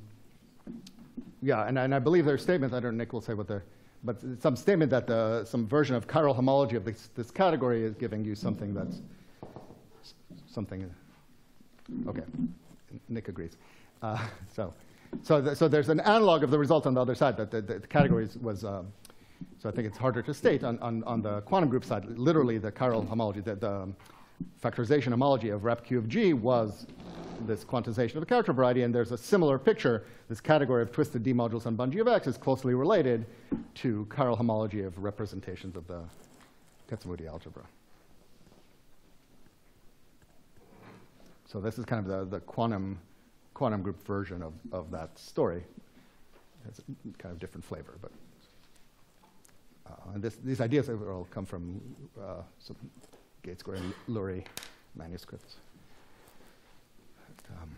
yeah, and, and I believe there's statements, I don't know, Nick will say what they're, but some statement that the, some version of chiral homology of this, this category is giving you something that's something, okay, Nick agrees. Uh, so, so, so there's an analog of the result on the other side that the, the, the categories was, um, so I think it's harder to state on, on, on the quantum group side, literally the chiral homology, the, the factorization homology of rep q of g was this quantization of a character variety, and there's a similar picture. This category of twisted D modules on bun G of X is closely related to chiral homology of representations of the Kac-Moody algebra. So this is kind of the, the quantum, quantum group version of, of that story. It's kind of different flavor, but Uh, and this, these ideas have all come from uh, some Gaitsgory and Lurie manuscripts. Um,